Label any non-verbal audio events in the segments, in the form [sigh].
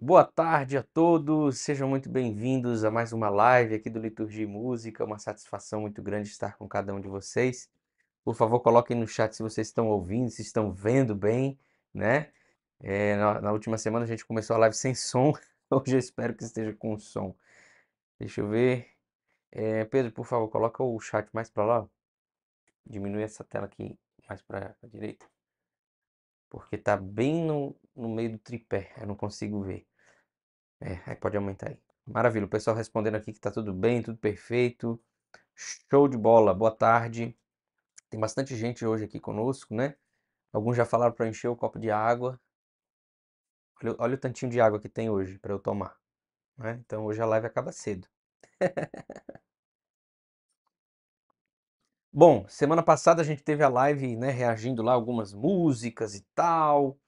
Boa tarde a todos, sejam muito bem-vindos a mais uma live aqui do Liturgia e Música. Uma satisfação muito grande estar com cada um de vocês. Por favor, coloquem no chat se vocês estão ouvindo, se estão vendo bem, né? É, na, na última semana a gente começou a live sem som, [laughs] hoje eu espero que esteja com som. Deixa eu ver. É, Pedro, por favor, coloca o chat mais para lá. Diminui essa tela aqui mais para a direita. Porque tá bem no, no meio do tripé, eu não consigo ver. É, aí pode aumentar aí. Maravilha, o pessoal respondendo aqui que tá tudo bem, tudo perfeito. Show de bola, boa tarde. Tem bastante gente hoje aqui conosco, né? Alguns já falaram para encher o copo de água. Olha, olha o tantinho de água que tem hoje para eu tomar. Né? Então hoje a live acaba cedo. [laughs] Bom, semana passada a gente teve a live, né, reagindo lá algumas músicas e tal.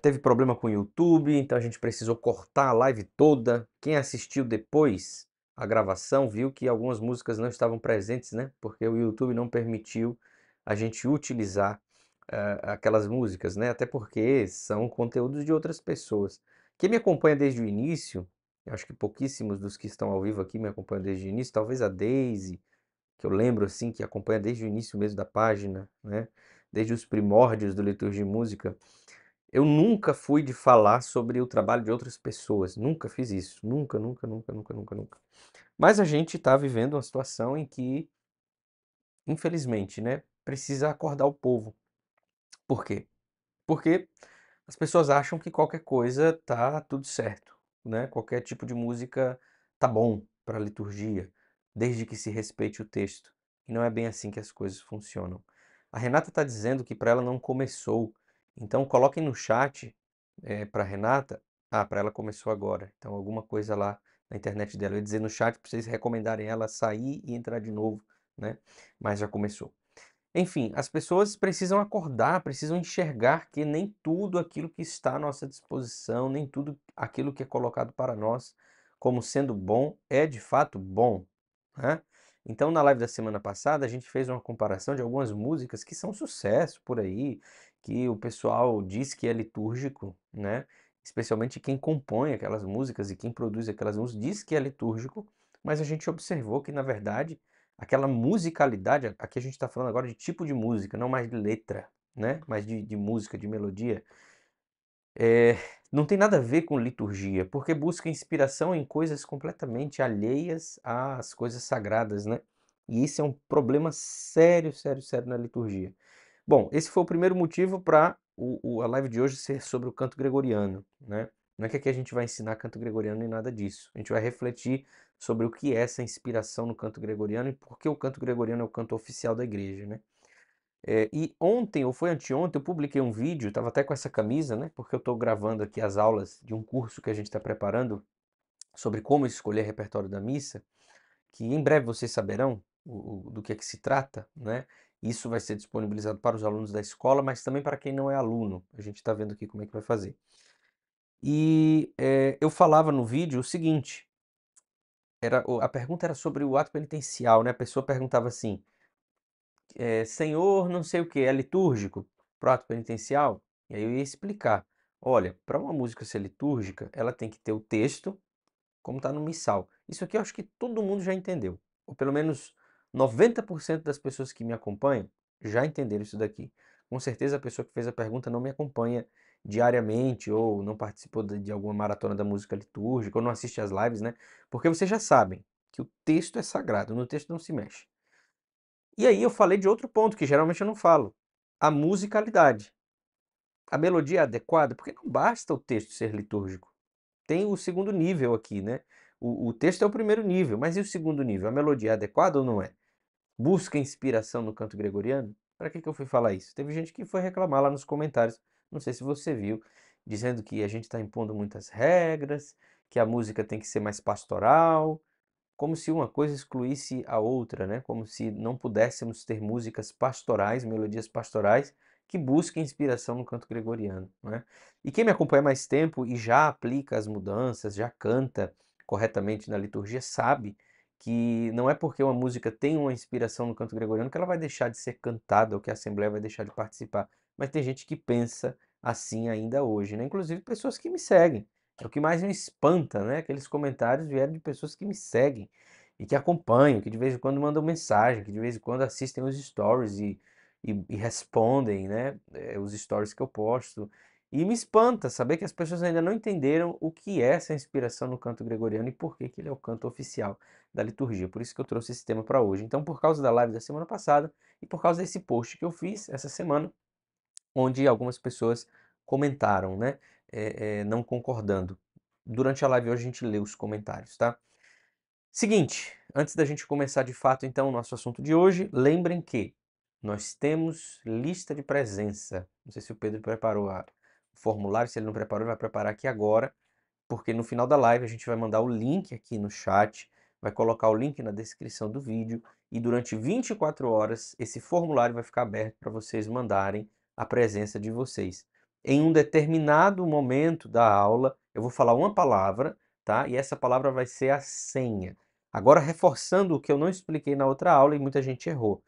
Teve problema com o YouTube, então a gente precisou cortar a live toda. Quem assistiu depois a gravação viu que algumas músicas não estavam presentes, né? Porque o YouTube não permitiu a gente utilizar uh, aquelas músicas, né? Até porque são conteúdos de outras pessoas. Quem me acompanha desde o início, acho que pouquíssimos dos que estão ao vivo aqui me acompanham desde o início, talvez a Daisy, que eu lembro assim, que acompanha desde o início mesmo da página, né? Desde os primórdios do Liturgia e Música. Eu nunca fui de falar sobre o trabalho de outras pessoas, nunca fiz isso, nunca, nunca, nunca, nunca, nunca, nunca. Mas a gente está vivendo uma situação em que, infelizmente, né, precisa acordar o povo. Por quê? Porque as pessoas acham que qualquer coisa tá tudo certo, né? Qualquer tipo de música tá bom para a liturgia, desde que se respeite o texto. E não é bem assim que as coisas funcionam. A Renata está dizendo que para ela não começou então coloquem no chat é, para Renata. Ah, para ela começou agora. Então alguma coisa lá na internet dela. Eu ia dizer no chat para vocês recomendarem ela sair e entrar de novo, né? Mas já começou. Enfim, as pessoas precisam acordar, precisam enxergar que nem tudo aquilo que está à nossa disposição, nem tudo aquilo que é colocado para nós como sendo bom é de fato bom. Né? Então, na live da semana passada, a gente fez uma comparação de algumas músicas que são sucesso por aí, que o pessoal diz que é litúrgico, né? Especialmente quem compõe aquelas músicas e quem produz aquelas músicas diz que é litúrgico, mas a gente observou que, na verdade, aquela musicalidade, aqui a gente está falando agora de tipo de música, não mais de letra, né? Mas de, de música, de melodia, é, não tem nada a ver com liturgia, porque busca inspiração em coisas completamente alheias às coisas sagradas, né? E isso é um problema sério, sério, sério na liturgia. Bom, esse foi o primeiro motivo para a live de hoje ser sobre o canto gregoriano, né? Não é que aqui a gente vai ensinar canto gregoriano nem nada disso. A gente vai refletir sobre o que é essa inspiração no canto gregoriano e por que o canto gregoriano é o canto oficial da igreja, né? É, e ontem, ou foi anteontem, eu publiquei um vídeo, estava até com essa camisa, né? Porque eu estou gravando aqui as aulas de um curso que a gente está preparando sobre como escolher repertório da missa, que em breve vocês saberão o, o, do que é que se trata, né? Isso vai ser disponibilizado para os alunos da escola, mas também para quem não é aluno. A gente está vendo aqui como é que vai fazer. E é, eu falava no vídeo o seguinte: era, a pergunta era sobre o ato penitencial, né? A pessoa perguntava assim: é, Senhor, não sei o que, é litúrgico para o ato penitencial? E aí eu ia explicar: olha, para uma música ser litúrgica, ela tem que ter o texto, como está no missal. Isso aqui eu acho que todo mundo já entendeu, ou pelo menos 90% das pessoas que me acompanham já entenderam isso daqui. Com certeza a pessoa que fez a pergunta não me acompanha diariamente ou não participou de alguma maratona da música litúrgica ou não assiste às lives, né? Porque vocês já sabem que o texto é sagrado, no texto não se mexe. E aí eu falei de outro ponto que geralmente eu não falo, a musicalidade. A melodia é adequada, porque não basta o texto ser litúrgico. Tem o segundo nível aqui, né? O, o texto é o primeiro nível, mas e o segundo nível? A melodia é adequada ou não é? Busca inspiração no canto gregoriano? Para que, que eu fui falar isso? Teve gente que foi reclamar lá nos comentários, não sei se você viu, dizendo que a gente está impondo muitas regras, que a música tem que ser mais pastoral, como se uma coisa excluísse a outra, né? Como se não pudéssemos ter músicas pastorais, melodias pastorais que busquem inspiração no canto gregoriano, né? E quem me acompanha mais tempo e já aplica as mudanças, já canta corretamente na liturgia, sabe que não é porque uma música tem uma inspiração no canto gregoriano que ela vai deixar de ser cantada ou que a Assembleia vai deixar de participar. Mas tem gente que pensa assim ainda hoje, né? Inclusive pessoas que me seguem. É o que mais me espanta, né? Aqueles comentários vieram de pessoas que me seguem e que acompanham, que de vez em quando mandam mensagem, que de vez em quando assistem os stories e, e, e respondem, né? É, os stories que eu posto. E me espanta saber que as pessoas ainda não entenderam o que é essa inspiração no canto gregoriano e por que, que ele é o canto oficial da liturgia. Por isso que eu trouxe esse tema para hoje. Então, por causa da live da semana passada e por causa desse post que eu fiz essa semana, onde algumas pessoas comentaram, né? É, é, não concordando. Durante a live hoje a gente lê os comentários, tá? Seguinte, antes da gente começar de fato então o nosso assunto de hoje, lembrem que nós temos lista de presença. Não sei se o Pedro preparou a, formulário, se ele não preparou, ele vai preparar aqui agora, porque no final da live a gente vai mandar o link aqui no chat, vai colocar o link na descrição do vídeo e durante 24 horas esse formulário vai ficar aberto para vocês mandarem a presença de vocês. Em um determinado momento da aula, eu vou falar uma palavra, tá? E essa palavra vai ser a senha. Agora, reforçando o que eu não expliquei na outra aula e muita gente errou.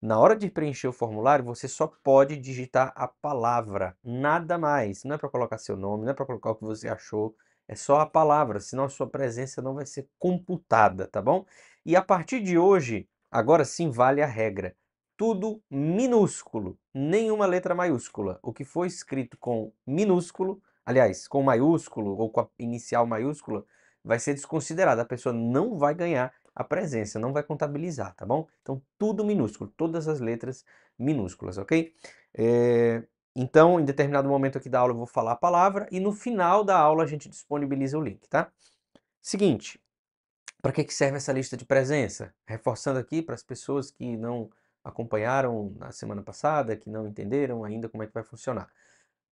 Na hora de preencher o formulário, você só pode digitar a palavra, nada mais. Não é para colocar seu nome, não é para colocar o que você achou, é só a palavra, senão a sua presença não vai ser computada, tá bom? E a partir de hoje, agora sim vale a regra. Tudo minúsculo, nenhuma letra maiúscula. O que for escrito com minúsculo aliás, com maiúsculo ou com a inicial maiúscula, vai ser desconsiderado. A pessoa não vai ganhar a presença, não vai contabilizar, tá bom? Então, tudo minúsculo, todas as letras minúsculas, ok? É, então, em determinado momento aqui da aula eu vou falar a palavra e no final da aula a gente disponibiliza o link, tá? Seguinte, para que, que serve essa lista de presença? Reforçando aqui para as pessoas que não acompanharam na semana passada, que não entenderam ainda como é que vai funcionar.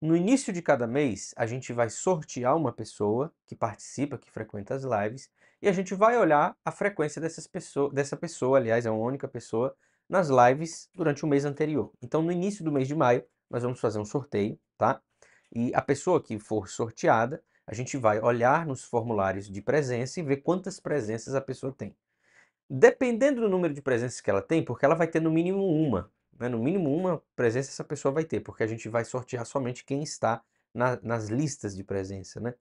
No início de cada mês, a gente vai sortear uma pessoa que participa, que frequenta as lives, e a gente vai olhar a frequência dessas pessoa, dessa pessoa, aliás, é uma única pessoa, nas lives durante o mês anterior. Então, no início do mês de maio, nós vamos fazer um sorteio, tá? E a pessoa que for sorteada, a gente vai olhar nos formulários de presença e ver quantas presenças a pessoa tem. Dependendo do número de presenças que ela tem, porque ela vai ter no mínimo uma, né? No mínimo uma presença essa pessoa vai ter, porque a gente vai sortear somente quem está na, nas listas de presença, né?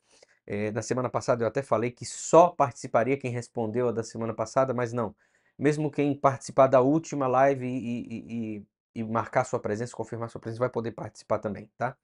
É, na semana passada eu até falei que só participaria quem respondeu a da semana passada, mas não. Mesmo quem participar da última live e, e, e, e marcar sua presença, confirmar sua presença, vai poder participar também, tá?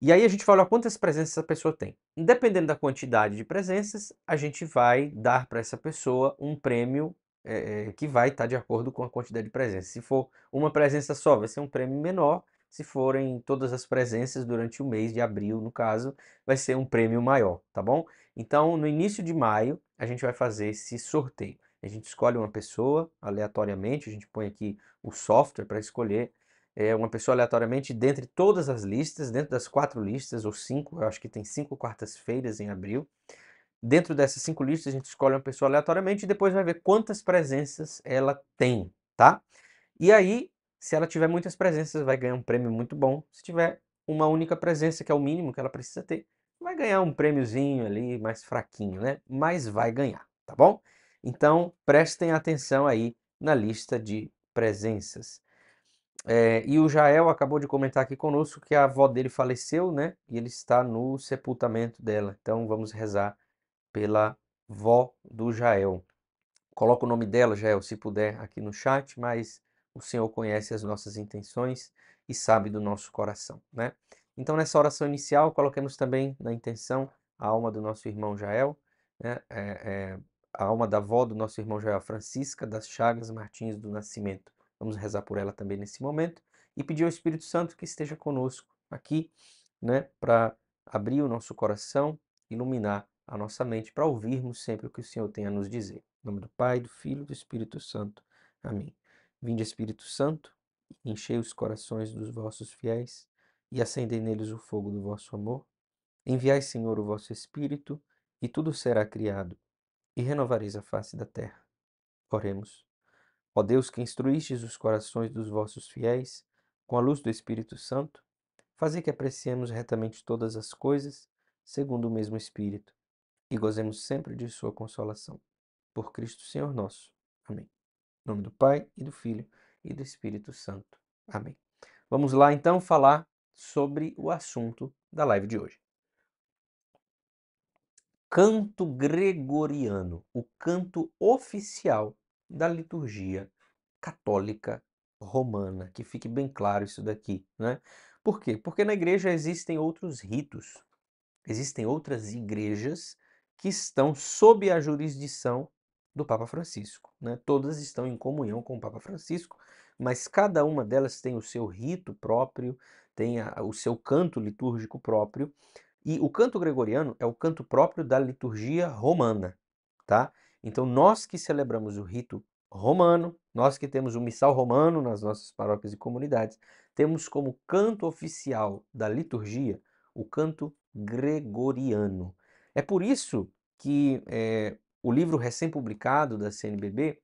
E aí a gente olhar quantas presenças a pessoa tem. Dependendo da quantidade de presenças, a gente vai dar para essa pessoa um prêmio é, que vai estar tá de acordo com a quantidade de presença. Se for uma presença só, vai ser um prêmio menor. Se forem todas as presenças durante o mês de abril, no caso, vai ser um prêmio maior, tá bom? Então, no início de maio, a gente vai fazer esse sorteio. A gente escolhe uma pessoa aleatoriamente, a gente põe aqui o software para escolher é, uma pessoa aleatoriamente dentre todas as listas, dentro das quatro listas, ou cinco, eu acho que tem cinco quartas-feiras em abril. Dentro dessas cinco listas, a gente escolhe uma pessoa aleatoriamente e depois vai ver quantas presenças ela tem, tá? E aí, se ela tiver muitas presenças, vai ganhar um prêmio muito bom. Se tiver uma única presença, que é o mínimo que ela precisa ter, vai ganhar um prêmiozinho ali mais fraquinho, né? Mas vai ganhar, tá bom? Então, prestem atenção aí na lista de presenças. É, e o Jael acabou de comentar aqui conosco que a avó dele faleceu, né? E ele está no sepultamento dela. Então, vamos rezar pela vó do Jael. Coloca o nome dela, Jael, se puder, aqui no chat, mas o Senhor conhece as nossas intenções e sabe do nosso coração, né? Então, nessa oração inicial, coloquemos também na intenção a alma do nosso irmão Jael, né? É, é, a alma da avó do nosso irmão Jael, Francisca das Chagas Martins do Nascimento. Vamos rezar por ela também nesse momento e pedir ao Espírito Santo que esteja conosco aqui, né? Para abrir o nosso coração, iluminar a nossa mente para ouvirmos sempre o que o Senhor tem a nos dizer. Em nome do Pai, do Filho e do Espírito Santo. Amém. Vinde, Espírito Santo, enchei os corações dos vossos fiéis e acendei neles o fogo do vosso amor. Enviai, Senhor, o vosso Espírito, e tudo será criado, e renovareis a face da terra. Oremos. Ó Deus, que instruístes os corações dos vossos fiéis com a luz do Espírito Santo, fazei que apreciemos retamente todas as coisas, segundo o mesmo Espírito e gozemos sempre de Sua consolação. Por Cristo Senhor nosso. Amém. Em nome do Pai, e do Filho, e do Espírito Santo. Amém. Vamos lá então falar sobre o assunto da live de hoje. Canto gregoriano, o canto oficial da liturgia católica romana, que fique bem claro isso daqui, né? Por quê? Porque na igreja existem outros ritos, existem outras igrejas que estão sob a jurisdição do Papa Francisco, né? Todas estão em comunhão com o Papa Francisco, mas cada uma delas tem o seu rito próprio, tem a, o seu canto litúrgico próprio, e o canto gregoriano é o canto próprio da liturgia romana, tá? Então nós que celebramos o rito romano, nós que temos o missal romano nas nossas paróquias e comunidades, temos como canto oficial da liturgia o canto gregoriano. É por isso que é, o livro recém-publicado da CNBB,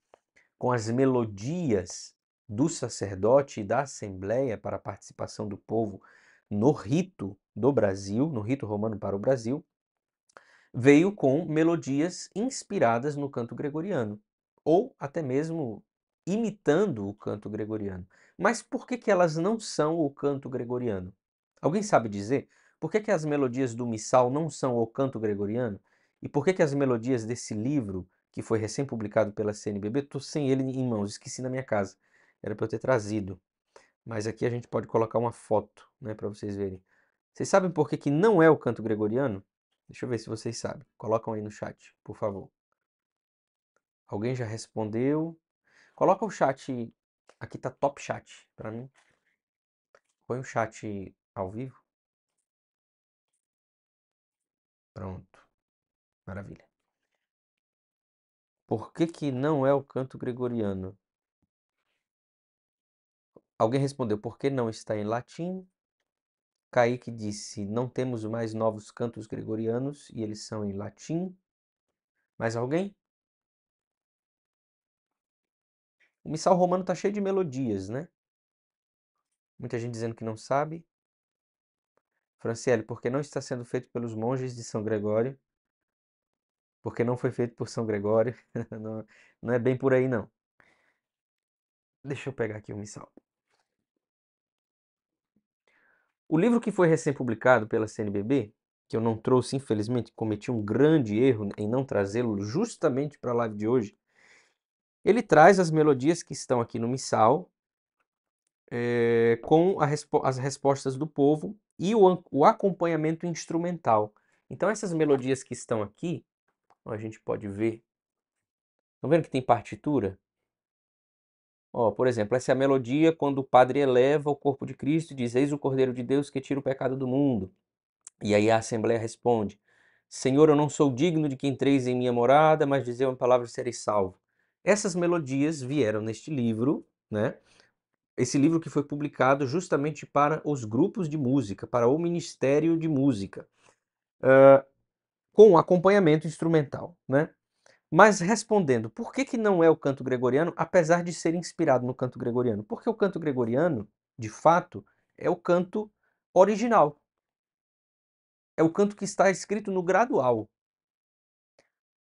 com as melodias do sacerdote e da assembleia para a participação do povo no rito do Brasil, no rito romano para o Brasil, veio com melodias inspiradas no canto gregoriano, ou até mesmo imitando o canto gregoriano. Mas por que, que elas não são o canto gregoriano? Alguém sabe dizer? Por que, que as melodias do missal não são o canto gregoriano? E por que, que as melodias desse livro, que foi recém-publicado pela CNBB, estou sem ele em mãos, esqueci na minha casa. Era para eu ter trazido. Mas aqui a gente pode colocar uma foto, né, para vocês verem. Vocês sabem por que, que não é o canto gregoriano? Deixa eu ver se vocês sabem. Colocam aí no chat, por favor. Alguém já respondeu? Coloca o chat. Aqui tá top chat para mim. Põe o chat ao vivo. Pronto. Maravilha. Por que, que não é o canto gregoriano? Alguém respondeu, por que não está em latim? Kaique disse, não temos mais novos cantos gregorianos e eles são em latim. Mais alguém? O missal romano está cheio de melodias, né? Muita gente dizendo que não sabe. Franciele, porque não está sendo feito pelos monges de São Gregório? Porque não foi feito por São Gregório. [laughs] não, não é bem por aí, não. Deixa eu pegar aqui o missal. O livro que foi recém-publicado pela CNBB, que eu não trouxe, infelizmente, cometi um grande erro em não trazê-lo justamente para a live de hoje, ele traz as melodias que estão aqui no missal, é, com respo as respostas do povo e o, o, acompanhamento instrumental. Então essas melodias que estão aqui, a gente pode ver. Estão vendo que tem partitura? Ó, por exemplo, essa é a melodia quando o padre eleva o corpo de Cristo e diz: Eis o Cordeiro de Deus que tira o pecado do mundo. E aí a Assembleia responde: Senhor, eu não sou digno de que entreis em minha morada, mas dizer uma palavra e serei salvo. Essas melodias vieram neste livro, né? Esse livro que foi publicado justamente para os grupos de música, para o Ministério de Música, uh, com acompanhamento instrumental, né? Mas respondendo, por que, que não é o canto gregoriano, apesar de ser inspirado no canto gregoriano? Porque o canto gregoriano, de fato, é o canto original. É o canto que está escrito no gradual.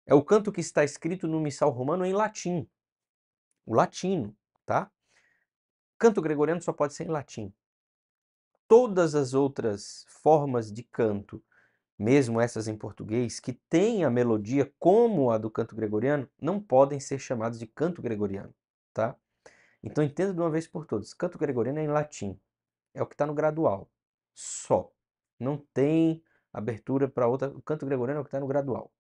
É o canto que está escrito no missal romano em latim. O latino, tá? Canto gregoriano só pode ser em latim. Todas as outras formas de canto mesmo essas em português, que têm a melodia como a do canto gregoriano, não podem ser chamadas de canto gregoriano, tá? Então entenda de uma vez por todas, canto gregoriano é em latim, é o que está no gradual, só. Não tem abertura para outra, o canto gregoriano é o que está no gradual,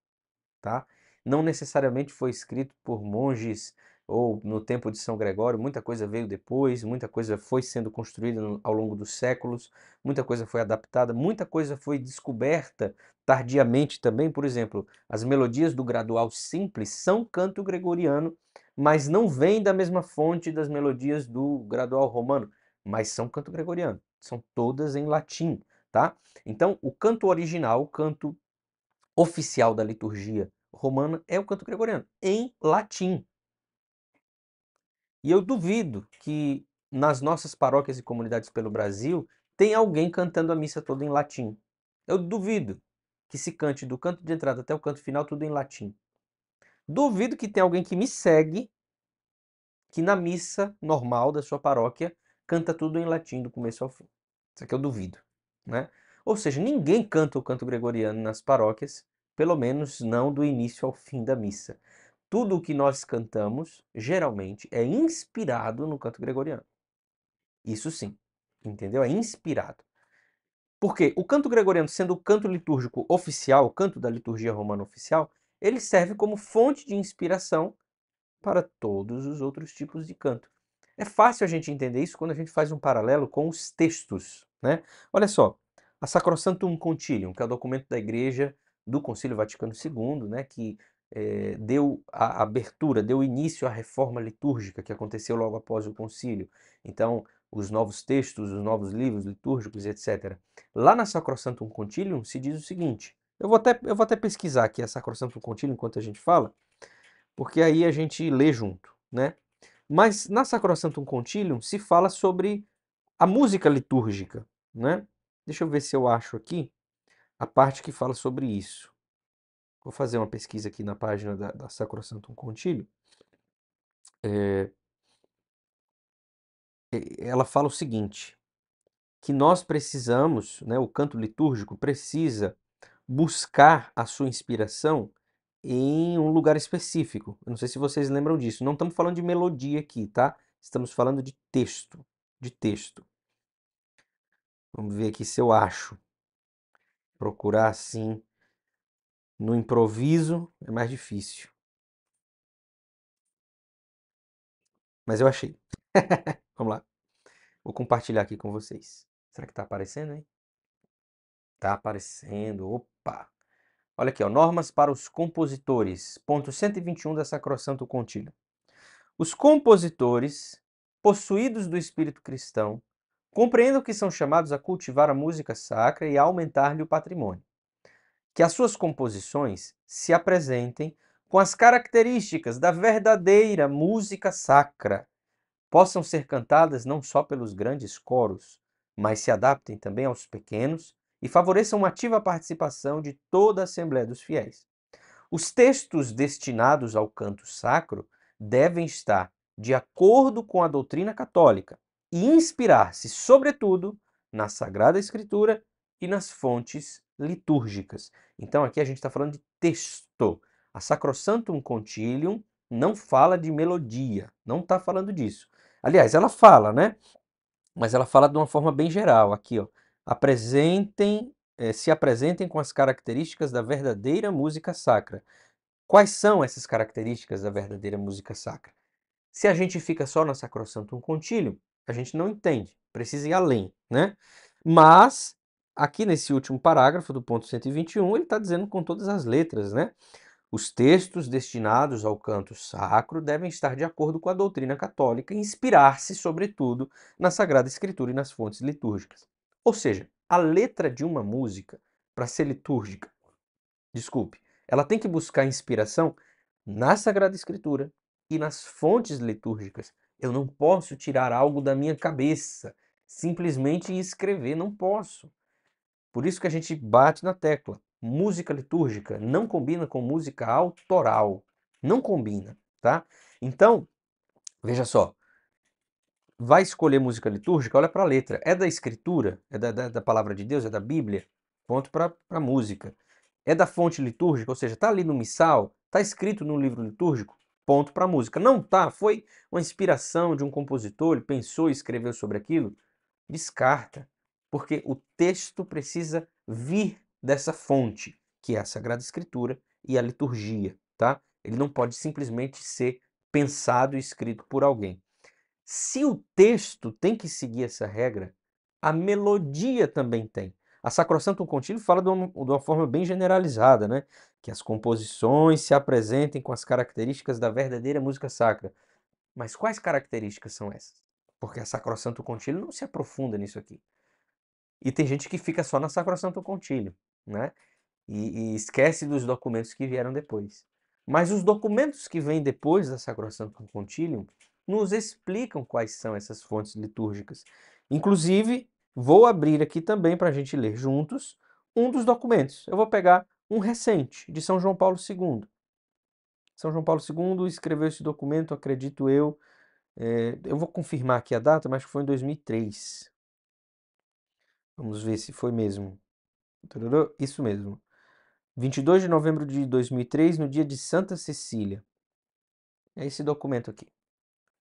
tá? Não necessariamente foi escrito por monges ou no tempo de São Gregório, muita coisa veio depois, muita coisa foi sendo construída ao longo dos séculos, muita coisa foi adaptada, muita coisa foi descoberta tardiamente também. Por exemplo, as melodias do gradual simples são canto gregoriano, mas não vêm da mesma fonte das melodias do gradual romano, mas são canto gregoriano, são todas em latim, tá? Então, o canto original, o canto oficial da liturgia romana é o canto gregoriano, em latim. E eu duvido que nas nossas paróquias e comunidades pelo Brasil tenha alguém cantando a missa toda em latim. Eu duvido que se cante do canto de entrada até o canto final tudo em latim. Duvido que tenha alguém que me segue que na missa normal da sua paróquia canta tudo em latim do começo ao fim. Isso aqui eu duvido, né? Ou seja, ninguém canta o canto gregoriano nas paróquias, pelo menos não do início ao fim da missa. Tudo o que nós cantamos, geralmente, é inspirado no canto gregoriano. Isso sim, entendeu? É inspirado. Porque o canto gregoriano, sendo o canto litúrgico oficial, o canto da liturgia romana oficial, ele serve como fonte de inspiração para todos os outros tipos de canto. É fácil a gente entender isso quando a gente faz um paralelo com os textos. Né? Olha só, a Sacrosantum Concilium, que é o documento da Igreja do Concílio Vaticano II, né, que é, deu a abertura, deu início à reforma litúrgica que aconteceu logo após o concílio. Então, os novos textos, os novos livros litúrgicos, etc. Lá na Sacrosantum Concilium se diz o seguinte, eu vou até, eu vou até pesquisar aqui a Sacrosantum Concilium enquanto a gente fala, porque aí a gente lê junto, né? Mas na Sacrosantum Concilium se fala sobre a música litúrgica, né? Deixa eu ver se eu acho aqui a parte que fala sobre isso. Vou fazer uma pesquisa aqui na página da, da Sacrosantum Concilium. É, ela fala o seguinte, que nós precisamos, né, o canto litúrgico precisa buscar a sua inspiração em um lugar específico. Eu não sei se vocês lembram disso. Não estamos falando de melodia aqui, tá? Estamos falando de texto, de texto. Vamos ver aqui se eu acho. Procurar assim no improviso é mais difícil. Mas eu achei. [laughs] Vamos lá. Vou compartilhar aqui com vocês. Será que está aparecendo, hein? Está aparecendo. Opa! Olha aqui, ó, normas para os compositores. Ponto 121 da Sacrosanto Contínuo. Os compositores, possuídos do espírito cristão, compreendam que são chamados a cultivar a música sacra e a aumentar-lhe o patrimônio. Que as suas composições se apresentem com as características da verdadeira música sacra, possam ser cantadas não só pelos grandes coros, mas se adaptem também aos pequenos e favoreçam uma ativa participação de toda a Assembleia dos Fiéis. Os textos destinados ao canto sacro devem estar de acordo com a doutrina católica e inspirar-se, sobretudo, na Sagrada Escritura e nas fontes litúrgicas. Então aqui a gente está falando de texto. A Sacrosantum Concilium não fala de melodia, não está falando disso. Aliás, ela fala, né? Mas ela fala de uma forma bem geral. Aqui, ó, apresentem, eh, se apresentem com as características da verdadeira música sacra. Quais são essas características da verdadeira música sacra? Se a gente fica só na Sacrosantum Concilium, a gente não entende, precisa ir além, né? Mas, aqui nesse último parágrafo do ponto 121, ele está dizendo com todas as letras, né? Os textos destinados ao canto sacro devem estar de acordo com a doutrina católica e inspirar-se, sobretudo, na Sagrada Escritura e nas fontes litúrgicas. Ou seja, a letra de uma música, para ser litúrgica, desculpe, ela tem que buscar inspiração na Sagrada Escritura e nas fontes litúrgicas. Eu não posso tirar algo da minha cabeça, simplesmente escrever, não posso. Por isso que a gente bate na tecla música litúrgica não combina com música autoral. Não combina, tá? Então, veja só. Vai escolher música litúrgica, olha para a letra. É da escritura? É da, da, da, palavra de Deus? É da Bíblia? Ponto para a música. É da fonte litúrgica? Ou seja, está ali no missal? Está escrito no livro litúrgico? Ponto para a música. Não tá? Foi uma inspiração de um compositor, ele pensou e escreveu sobre aquilo? Descarta. Porque o texto precisa vir dessa fonte, que é a Sagrada Escritura e a liturgia, tá? Ele não pode simplesmente ser pensado e escrito por alguém. Se o texto tem que seguir essa regra, a melodia também tem. A Sacrosantum Contínuo fala de uma, de uma, forma bem generalizada, né? Que as composições se apresentem com as características da verdadeira música sacra. Mas quais características são essas? Porque a Sacrosanto Contínuo não se aprofunda nisso aqui. E tem gente que fica só na Sacrosanto Contínuo né? E, e, esquece dos documentos que vieram depois. Mas os documentos que vêm depois da Sacrosantum Concilium nos explicam quais são essas fontes litúrgicas. Inclusive, vou abrir aqui também para a gente ler juntos um dos documentos. Eu vou pegar um recente, de São João Paulo II. São João Paulo II escreveu esse documento, acredito eu, é, eu vou confirmar aqui a data, mas foi em 2003. Vamos ver se foi mesmo. Isso mesmo. 22 de novembro de 2003, no dia de Santa Cecília. É esse documento aqui.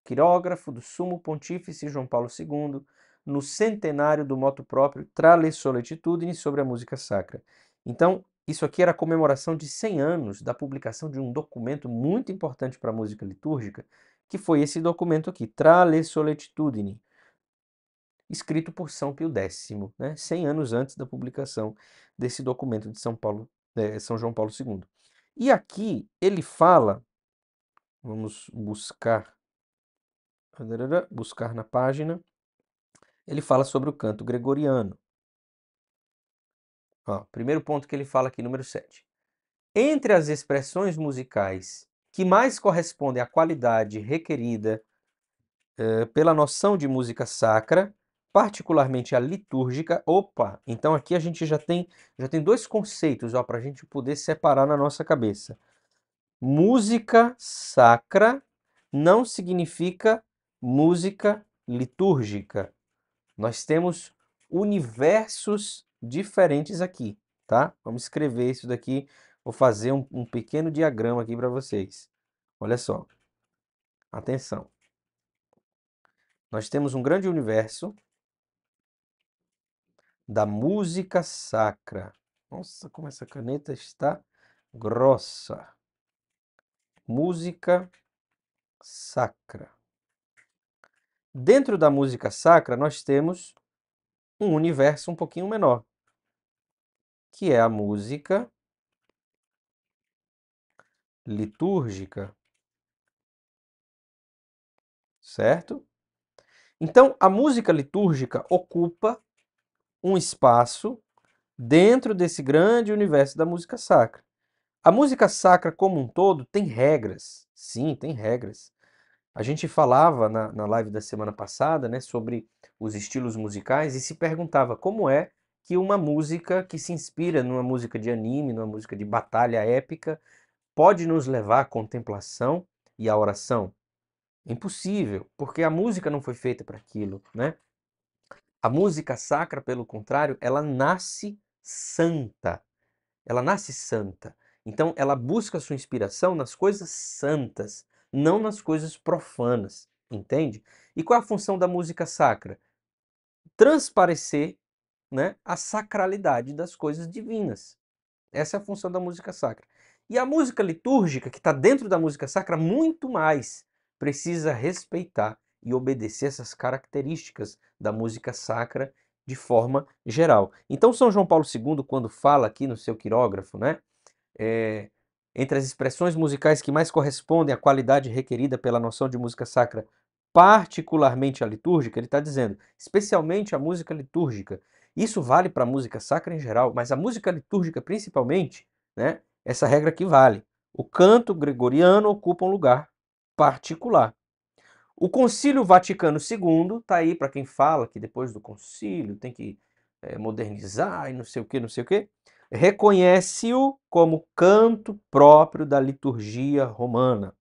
Quirógrafo do Sumo Pontífice João Paulo II, no centenário do moto próprio Trale Soletitudine sobre a música sacra. Então, isso aqui era a comemoração de 100 anos da publicação de um documento muito importante para a música litúrgica, que foi esse documento aqui, Tra le Soletitudine, escrito por São Pio X, né, 100 anos antes da publicação desse documento de São, Paulo, é, São João Paulo II. E aqui ele fala, vamos buscar, buscar na página, ele fala sobre o canto gregoriano. Ó, primeiro ponto que ele fala aqui, número 7. Entre as expressões musicais que mais correspondem à qualidade requerida eh, pela noção de música sacra, particularmente a litúrgica. Opa, então aqui a gente já tem, já tem dois conceitos para a gente poder separar na nossa cabeça. Música sacra não significa música litúrgica. Nós temos universos diferentes aqui, tá? Vamos escrever isso daqui, vou fazer um, um pequeno diagrama aqui para vocês. Olha só, atenção. Nós temos um grande universo da música sacra. Nossa, como essa caneta está grossa. Música sacra. Dentro da música sacra, nós temos um universo um pouquinho menor, que é a música litúrgica. Certo? Então, a música litúrgica ocupa um espaço dentro desse grande universo da música sacra. A música sacra como um todo tem regras. Sim, tem regras. A gente falava na, na live da semana passada né, sobre os estilos musicais e se perguntava como é que uma música que se inspira numa música de anime, numa música de batalha épica, pode nos levar à contemplação e à oração? Impossível, porque a música não foi feita para aquilo, né? A música sacra, pelo contrário, ela nasce santa. Ela nasce santa. Então, ela busca sua inspiração nas coisas santas, não nas coisas profanas, entende? E qual é a função da música sacra? Transparecer né, a sacralidade das coisas divinas. Essa é a função da música sacra. E a música litúrgica, que está dentro da música sacra, muito mais precisa respeitar e obedecer essas características da música sacra de forma geral. Então, São João Paulo II, quando fala aqui no seu quirógrafo, né, é, entre as expressões musicais que mais correspondem à qualidade requerida pela noção de música sacra, particularmente a litúrgica, ele está dizendo, especialmente a música litúrgica. Isso vale para a música sacra em geral, mas a música litúrgica principalmente, né, essa regra que vale. O canto gregoriano ocupa um lugar particular. O Concílio Vaticano II está aí para quem fala que depois do concílio tem que é, modernizar e não sei o que, não sei o que reconhece-o como canto próprio da liturgia romana,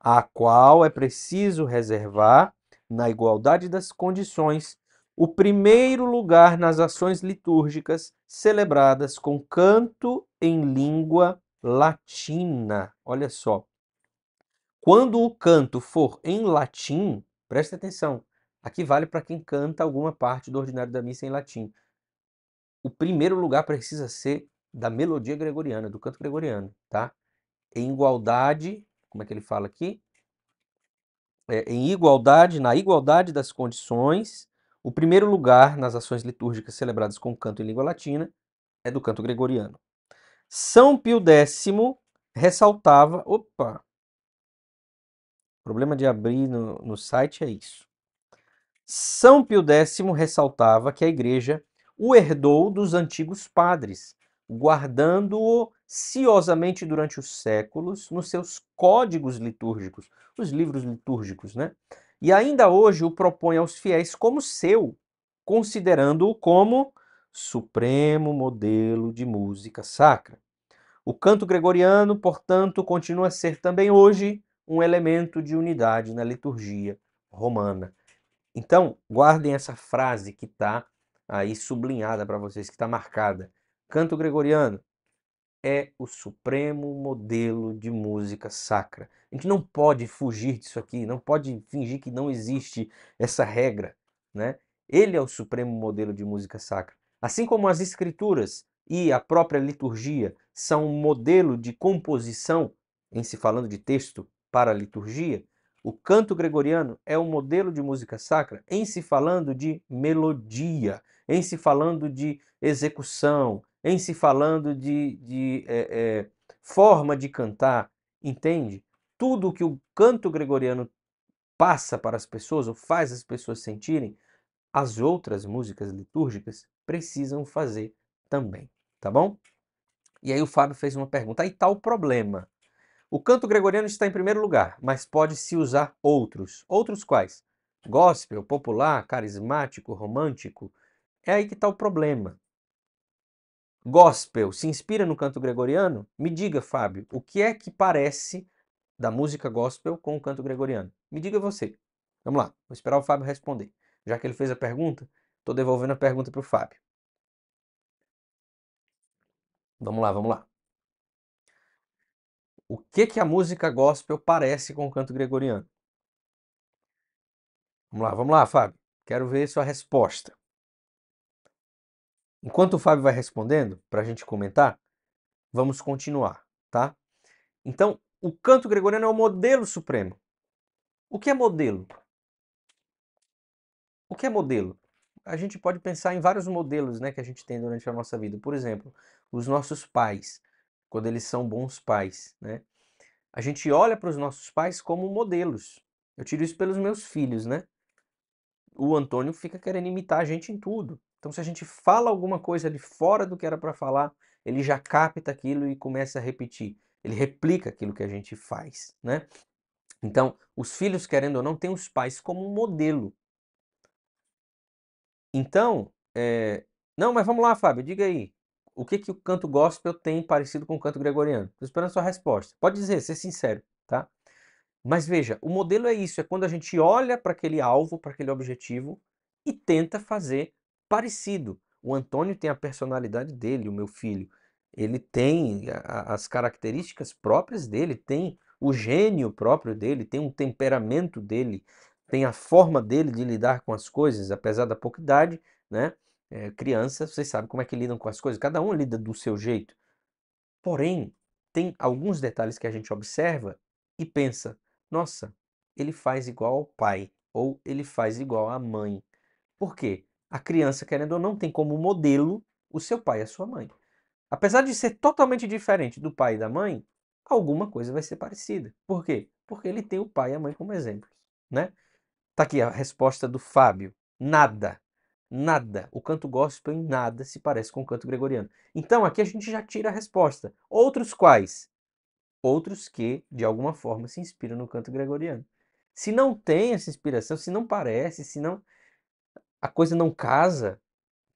a qual é preciso reservar, na igualdade das condições, o primeiro lugar nas ações litúrgicas celebradas com canto em língua latina. Olha só. Quando o canto for em latim, preste atenção, aqui vale para quem canta alguma parte do ordinário da missa em latim o primeiro lugar precisa ser da melodia gregoriana, do canto gregoriano, tá? Em igualdade, como é que ele fala aqui? É, em igualdade, na igualdade das condições, o primeiro lugar nas ações litúrgicas celebradas com canto em língua latina é do canto gregoriano. São Pio X ressaltava, opa, problema de abrir no, no site é isso. São Pio X ressaltava que a igreja o herdou dos antigos padres, guardando-o ciosamente durante os séculos nos seus códigos litúrgicos, os livros litúrgicos, né? E ainda hoje o propõe aos fiéis como seu, considerando-o como supremo modelo de música sacra. O canto gregoriano, portanto, continua a ser também hoje um elemento de unidade na liturgia romana. Então, guardem essa frase que está aí sublinhada para vocês, que está marcada. Canto gregoriano é o supremo modelo de música sacra. A gente não pode fugir disso aqui, não pode fingir que não existe essa regra, né? Ele é o supremo modelo de música sacra. Assim como as escrituras e a própria liturgia são um modelo de composição, em se falando de texto para a liturgia, o canto gregoriano é um modelo de música sacra em se falando de melodia, em se falando de execução, em se falando de, de é, é, forma de cantar, entende? Tudo que o canto gregoriano passa para as pessoas, ou faz as pessoas sentirem, as outras músicas litúrgicas precisam fazer também, tá bom? E aí o Fábio fez uma pergunta, aí está o problema. O canto gregoriano está em primeiro lugar, mas pode-se usar outros. Outros quais? Gospel, popular, carismático, romântico. É aí que está o problema. Gospel se inspira no canto gregoriano? Me diga, Fábio, o que é que parece da música gospel com o canto gregoriano? Me diga você. Vamos lá, vou esperar o Fábio responder. Já que ele fez a pergunta, estou devolvendo a pergunta para o Fábio. Vamos lá, vamos lá. O que que a música gospel parece com o canto gregoriano? Vamos lá, vamos lá, Fábio. Quero ver sua resposta. Enquanto o Fábio vai respondendo, para a gente comentar, vamos continuar, tá? Então, o canto gregoriano é o modelo supremo. O que é modelo? O que é modelo? A gente pode pensar em vários modelos né, que a gente tem durante a nossa vida. Por exemplo, os nossos pais, quando eles são bons pais. Né? A gente olha para os nossos pais como modelos. Eu tiro isso pelos meus filhos, né? O Antônio fica querendo imitar a gente em tudo. Então, se a gente fala alguma coisa de fora do que era para falar, ele já capta aquilo e começa a repetir. Ele replica aquilo que a gente faz, né? Então, os filhos, querendo ou não, têm os pais como modelo. Então, é... não, mas vamos lá, Fábio, diga aí. O que, que o canto gospel tem parecido com o canto gregoriano? Estou esperando a sua resposta. Pode dizer, ser sincero, tá? Mas veja, o modelo é isso, é quando a gente olha para aquele alvo, para aquele objetivo e tenta fazer parecido. O Antônio tem a personalidade dele, o meu filho. Ele tem as características próprias dele, tem o gênio próprio dele, tem um temperamento dele, tem a forma dele de lidar com as coisas, apesar da pouca idade, né? É, vocês sabem como é que lidam com as coisas, cada um lida do seu jeito. Porém, tem alguns detalhes que a gente observa e pensa: nossa, ele faz igual ao pai, ou ele faz igual à mãe. Por quê? a criança, querendo ou não, tem como modelo o seu pai e a sua mãe. Apesar de ser totalmente diferente do pai e da mãe, alguma coisa vai ser parecida. Por quê? Porque ele tem o pai e a mãe como exemplos, né? Tá aqui a resposta do Fábio. Nada. Nada. O canto gospel em nada se parece com o canto gregoriano. Então aqui a gente já tira a resposta. Outros quais? Outros que, de alguma forma, se inspiram no canto gregoriano. Se não tem essa inspiração, se não parece, se não a coisa não casa,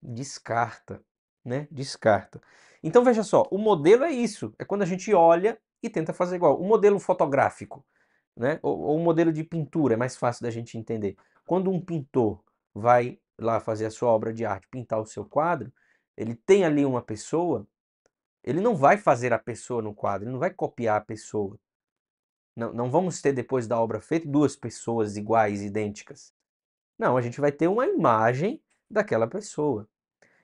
descarta, né? Descarta. Então veja só, o modelo é isso, é quando a gente olha e tenta fazer igual. O modelo fotográfico, né? Ou, ou o modelo de pintura é mais fácil da gente entender. Quando um pintor vai lá fazer a sua obra de arte, pintar o seu quadro, ele tem ali uma pessoa, ele não vai fazer a pessoa no quadro, ele não vai copiar a pessoa. Não, não vamos ter depois da obra feita duas pessoas iguais, idênticas. Não, a gente vai ter uma imagem daquela pessoa.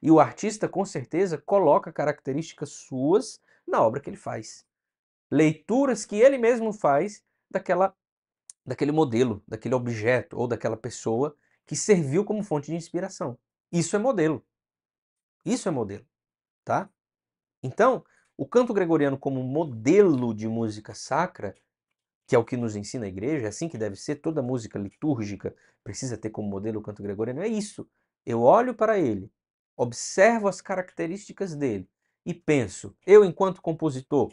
E o artista, com certeza, coloca características suas na obra que ele faz. Leituras que ele mesmo faz daquela, daquele modelo, daquele objeto ou daquela pessoa que serviu como fonte de inspiração. Isso é modelo. Isso é modelo, tá? Então, o canto gregoriano como modelo de música sacra que é o que nos ensina a igreja, é assim que deve ser, toda música litúrgica precisa ter como modelo o canto gregoriano, é isso. Eu olho para ele, observo as características dele e penso, eu enquanto compositor,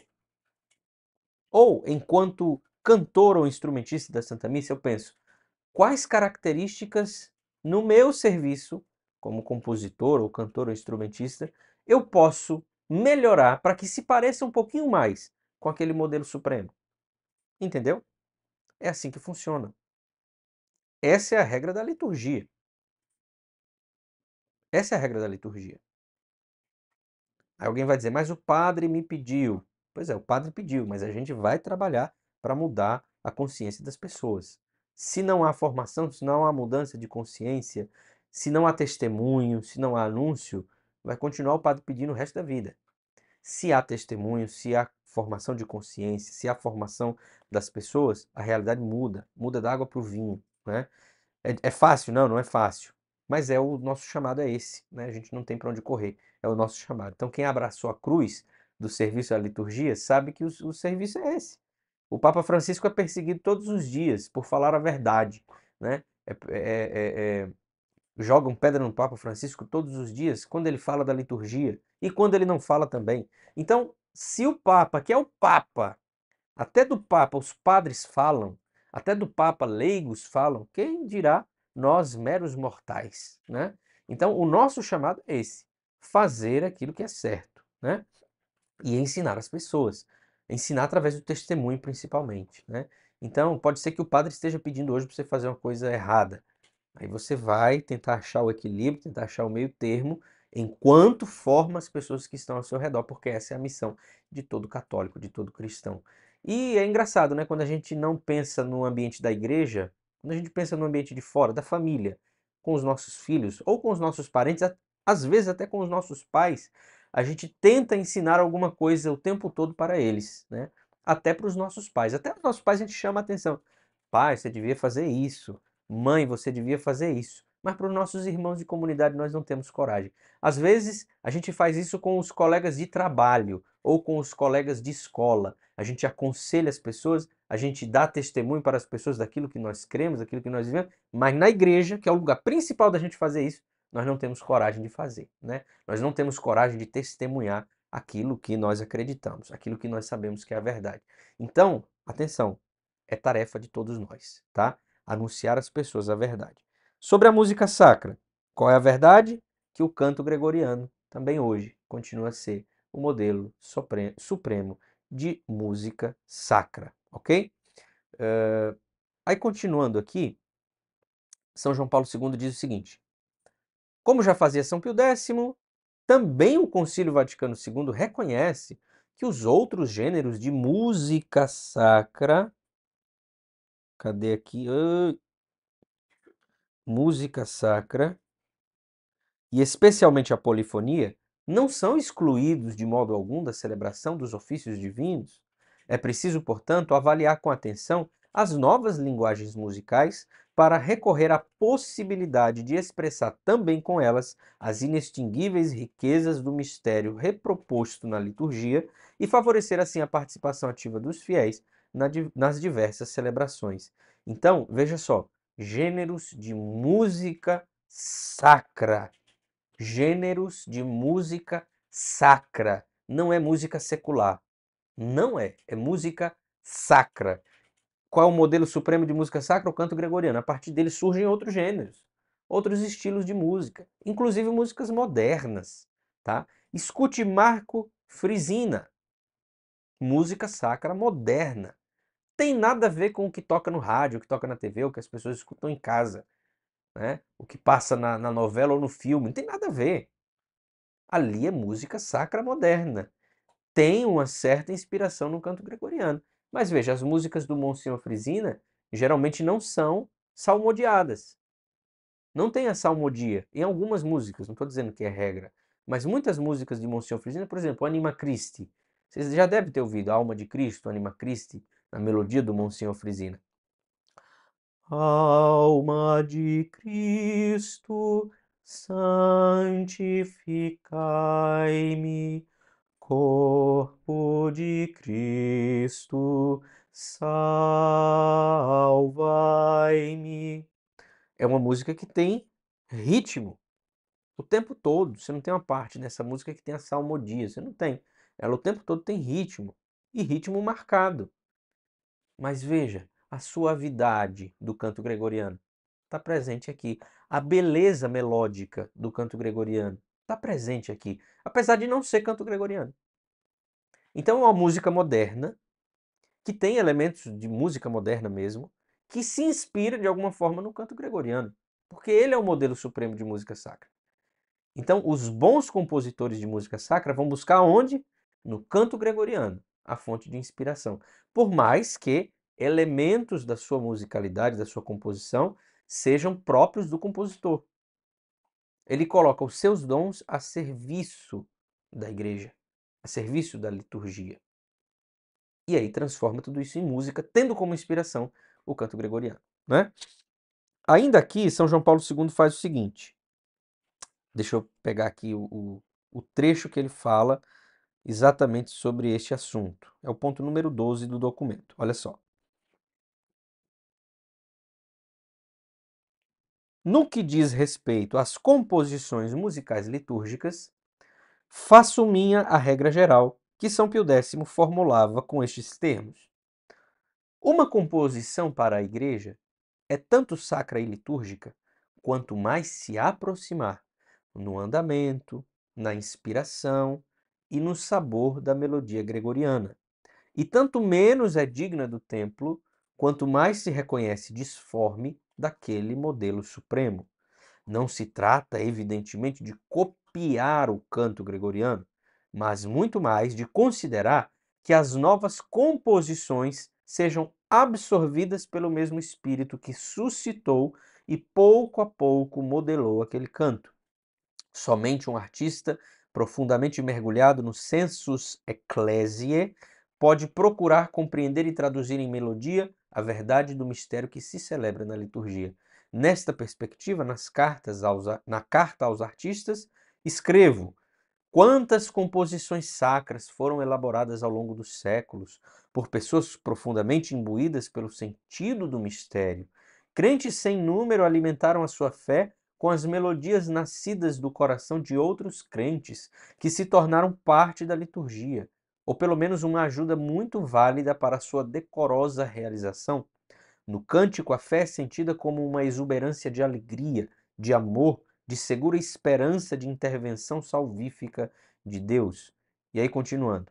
ou enquanto cantor ou instrumentista da Santa Missa, eu penso, quais características no meu serviço, como compositor ou cantor ou instrumentista, eu posso melhorar para que se pareça um pouquinho mais com aquele modelo supremo. Entendeu? É assim que funciona. Essa é a regra da liturgia. Essa é a regra da liturgia. Aí alguém vai dizer, mas o padre me pediu. Pois é, o padre pediu, mas a gente vai trabalhar para mudar a consciência das pessoas. Se não há formação, se não há mudança de consciência, se não há testemunho, se não há anúncio, vai continuar o padre pedindo o resto da vida. Se há testemunho, se há formação de consciência, se há formação das pessoas, a realidade muda, muda da água para o vinho. Né? É, é fácil? Não, não é fácil. Mas é o nosso chamado é esse, né? A gente não tem para onde correr, é o nosso chamado. Então quem abraçou a cruz do serviço à liturgia sabe que o, o serviço é esse. O Papa Francisco é perseguido todos os dias por falar a verdade, né? É, é, é, é jogam pedra no Papa Francisco todos os dias quando ele fala da liturgia e quando ele não fala também. Então, se o Papa, que é o Papa, até do Papa os padres falam, até do Papa leigos falam, quem dirá nós meros mortais, né? Então, o nosso chamado é esse: fazer aquilo que é certo, né? E ensinar as pessoas, ensinar através do testemunho principalmente, né? Então, pode ser que o padre esteja pedindo hoje para você fazer uma coisa errada. Aí você vai tentar achar o equilíbrio, tentar achar o meio termo, enquanto forma as pessoas que estão ao seu redor, porque essa é a missão de todo católico, de todo cristão. E é engraçado, né? Quando a gente não pensa no ambiente da igreja, quando a gente pensa no ambiente de fora, da família, com os nossos filhos ou com os nossos parentes, às vezes até com os nossos pais, a gente tenta ensinar alguma coisa o tempo todo para eles, né? Até para os nossos pais. Até os nossos pais a gente chama a atenção. Pai, você devia fazer isso. Mãe, você devia fazer isso. Mas para os nossos irmãos de comunidade nós não temos coragem. Às vezes a gente faz isso com os colegas de trabalho ou com os colegas de escola. A gente aconselha as pessoas, a gente dá testemunho para as pessoas daquilo que nós cremos, daquilo que nós vivemos, mas na igreja, que é o lugar principal da gente fazer isso, nós não temos coragem de fazer, né? Nós não temos coragem de testemunhar aquilo que nós acreditamos, aquilo que nós sabemos que é a verdade. Então, atenção, é tarefa de todos nós, tá? Anunciar às pessoas a verdade. Sobre a música sacra, qual é a verdade? Que o canto gregoriano também hoje continua a ser o modelo supremo de música sacra, ok? Uh, aí continuando aqui, São João Paulo II diz o seguinte: como já fazia São Pio X, também o Concílio Vaticano II reconhece que os outros gêneros de música sacra, cadê aqui? Uh, música sacra, e especialmente a polifonia, não são excluídos de modo algum da celebração dos ofícios divinos. É preciso, portanto, avaliar com atenção as novas linguagens musicais para recorrer à possibilidade de expressar também com elas as inextinguíveis riquezas do mistério reproposto na liturgia e favorecer assim a participação ativa dos fiéis nas diversas celebrações. Então, veja só, gêneros de música sacra gêneros de música sacra. Não é música secular. Não é. É música sacra. Qual é o modelo supremo de música sacra? O canto gregoriano. A partir dele surgem outros gêneros, outros estilos de música, inclusive músicas modernas. Tá? Escute Marco Frisina. Música sacra moderna. Tem nada a ver com o que toca no rádio, o que toca na TV, o que as pessoas escutam em casa né? o que passa na, na novela ou no filme, não tem nada a ver. Ali é música sacra moderna. Tem uma certa inspiração no canto gregoriano. Mas veja, as músicas do Monsenhor Frisina geralmente não são salmodiadas. Não tem a salmodia em algumas músicas, não estou dizendo que é regra, mas muitas músicas de Monsenhor Frisina, por exemplo, Anima Christi. Vocês já devem ter ouvido Alma de Cristo, Anima Christi, na melodia do Monsenhor Frisina. Alma de Cristo, santificai-me. Corpo de Cristo, salvai-me. É uma música que tem ritmo o tempo todo. Você não tem uma parte dessa música que tem a salmodia, você não tem. Ela o tempo todo tem ritmo e ritmo marcado. Mas veja, a suavidade do canto gregoriano está presente aqui. A beleza melódica do canto gregoriano está presente aqui, apesar de não ser canto gregoriano. Então é uma música moderna, que tem elementos de música moderna mesmo, que se inspira de alguma forma no canto gregoriano, porque ele é o modelo supremo de música sacra. Então, os bons compositores de música sacra vão buscar onde? No canto gregoriano, a fonte de inspiração. Por mais que elementos da sua musicalidade, da sua composição, sejam próprios do compositor. Ele coloca os seus dons a serviço da igreja, a serviço da liturgia. E aí transforma tudo isso em música, tendo como inspiração o canto gregoriano. Né? Ainda aqui, São João Paulo II faz o seguinte. Deixa eu pegar aqui o, o, o trecho que ele fala exatamente sobre este assunto. É o ponto número 12 do documento. Olha só. No que diz respeito às composições musicais litúrgicas, faço minha a regra geral que São Pio X formulava com estes termos. Uma composição para a igreja é tanto sacra e litúrgica quanto mais se aproximar no andamento, na inspiração e no sabor da melodia gregoriana. E tanto menos é digna do templo, quanto mais se reconhece disforme daquele modelo supremo. Não se trata, evidentemente, de copiar o canto gregoriano, mas muito mais de considerar que as novas composições sejam absorvidas pelo mesmo espírito que suscitou e pouco a pouco modelou aquele canto. Somente um artista profundamente mergulhado no sensus ecclesiae pode procurar compreender e traduzir em melodia a verdade do mistério que se celebra na liturgia. Nesta perspectiva, nas cartas aos, na carta aos artistas, escrevo Quantas composições sacras foram elaboradas ao longo dos séculos por pessoas profundamente imbuídas pelo sentido do mistério? Crentes sem número alimentaram a sua fé com as melodias nascidas do coração de outros crentes que se tornaram parte da liturgia, ou pelo menos uma ajuda muito válida para sua decorosa realização. No cântico, a fé é sentida como uma exuberância de alegria, de amor, de segura esperança de intervenção salvífica de Deus. E aí, continuando.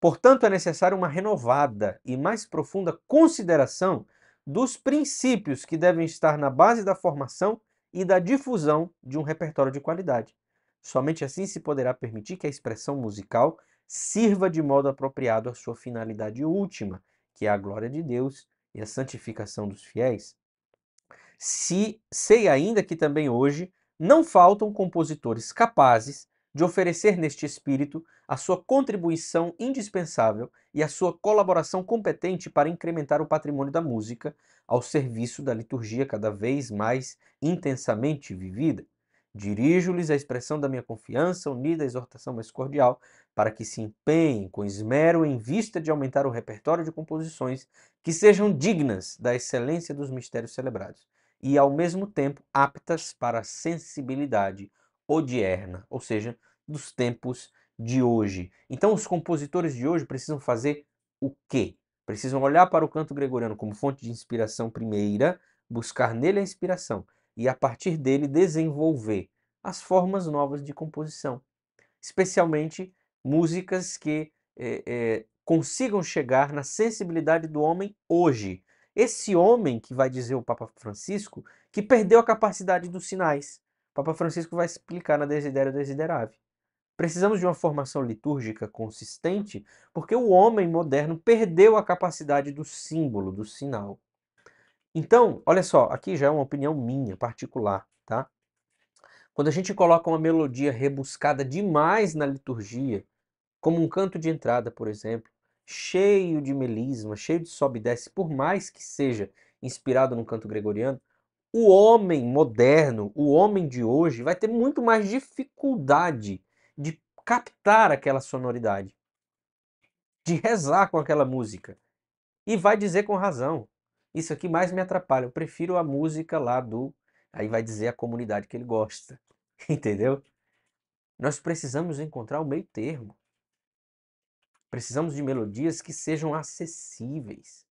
Portanto, é necessária uma renovada e mais profunda consideração dos princípios que devem estar na base da formação e da difusão de um repertório de qualidade. Somente assim se poderá permitir que a expressão musical sirva de modo apropriado à sua finalidade última, que é a glória de Deus e a santificação dos fiéis. Se sei ainda que também hoje não faltam compositores capazes de oferecer neste espírito a sua contribuição indispensável e a sua colaboração competente para incrementar o patrimônio da música ao serviço da liturgia cada vez mais intensamente vivida. Dirijo-lhes a expressão da minha confiança, unida à exortação mais cordial, para que se empenhem com esmero em vista de aumentar o repertório de composições que sejam dignas da excelência dos mistérios celebrados e, ao mesmo tempo, aptas para a sensibilidade odierna, ou seja, dos tempos de hoje. Então, os compositores de hoje precisam fazer o quê? Precisam olhar para o canto gregoriano como fonte de inspiração primeira, buscar nele a inspiração e, a partir dele, desenvolver as formas novas de composição, especialmente músicas que é, é, consigam chegar na sensibilidade do homem hoje, esse homem que vai dizer o Papa Francisco que perdeu a capacidade dos sinais. O Papa Francisco vai explicar na Desiderio Desiderave. Precisamos de uma formação litúrgica consistente porque o homem moderno perdeu a capacidade do símbolo, do sinal. Então, olha só, aqui já é uma opinião minha, particular, tá? Quando a gente coloca uma melodia rebuscada demais na liturgia, como um canto de entrada, por exemplo, cheio de melisma, cheio de sobe e desce, por mais que seja inspirado no canto gregoriano, o homem moderno, o homem de hoje, vai ter muito mais dificuldade de captar aquela sonoridade, de rezar com aquela música. E vai dizer com razão: isso aqui mais me atrapalha, eu prefiro a música lá do. Aí vai dizer a comunidade que ele gosta. [laughs] Entendeu? Nós precisamos encontrar o meio termo. Precisamos de melodias que sejam acessíveis,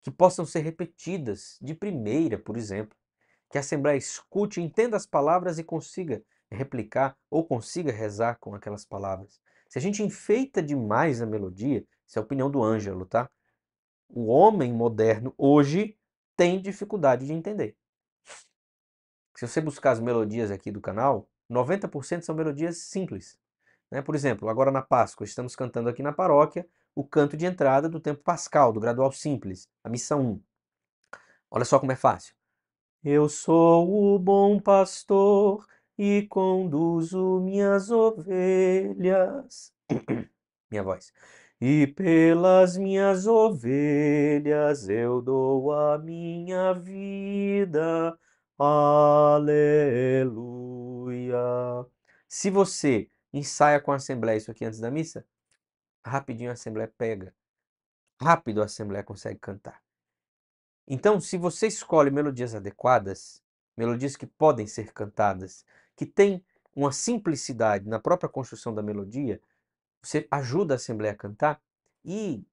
que possam ser repetidas de primeira, por exemplo. Que a Assembleia escute, entenda as palavras e consiga replicar ou consiga rezar com aquelas palavras. Se a gente enfeita demais a melodia, isso é a opinião do Ângelo, tá? O homem moderno hoje tem dificuldade de entender. Se você buscar as melodias aqui do canal, 90% são melodias simples. Né? Por exemplo, agora na Páscoa, estamos cantando aqui na paróquia o canto de entrada do tempo pascal, do gradual simples, a missa 1. Olha só como é fácil. Eu sou o bom pastor e conduzo minhas ovelhas. [clears throat] Minha voz. E pelas minhas ovelhas eu dou a minha vida. Aleluia. Se você ensaia com a Assembleia isso aqui antes da missa, rapidinho a Assembleia pega. Rápido a Assembleia consegue cantar. Então, se você escolhe melodias adequadas, melodias que podem ser cantadas, que têm uma simplicidade na própria construção da melodia, você ajuda a Assembleia a cantar e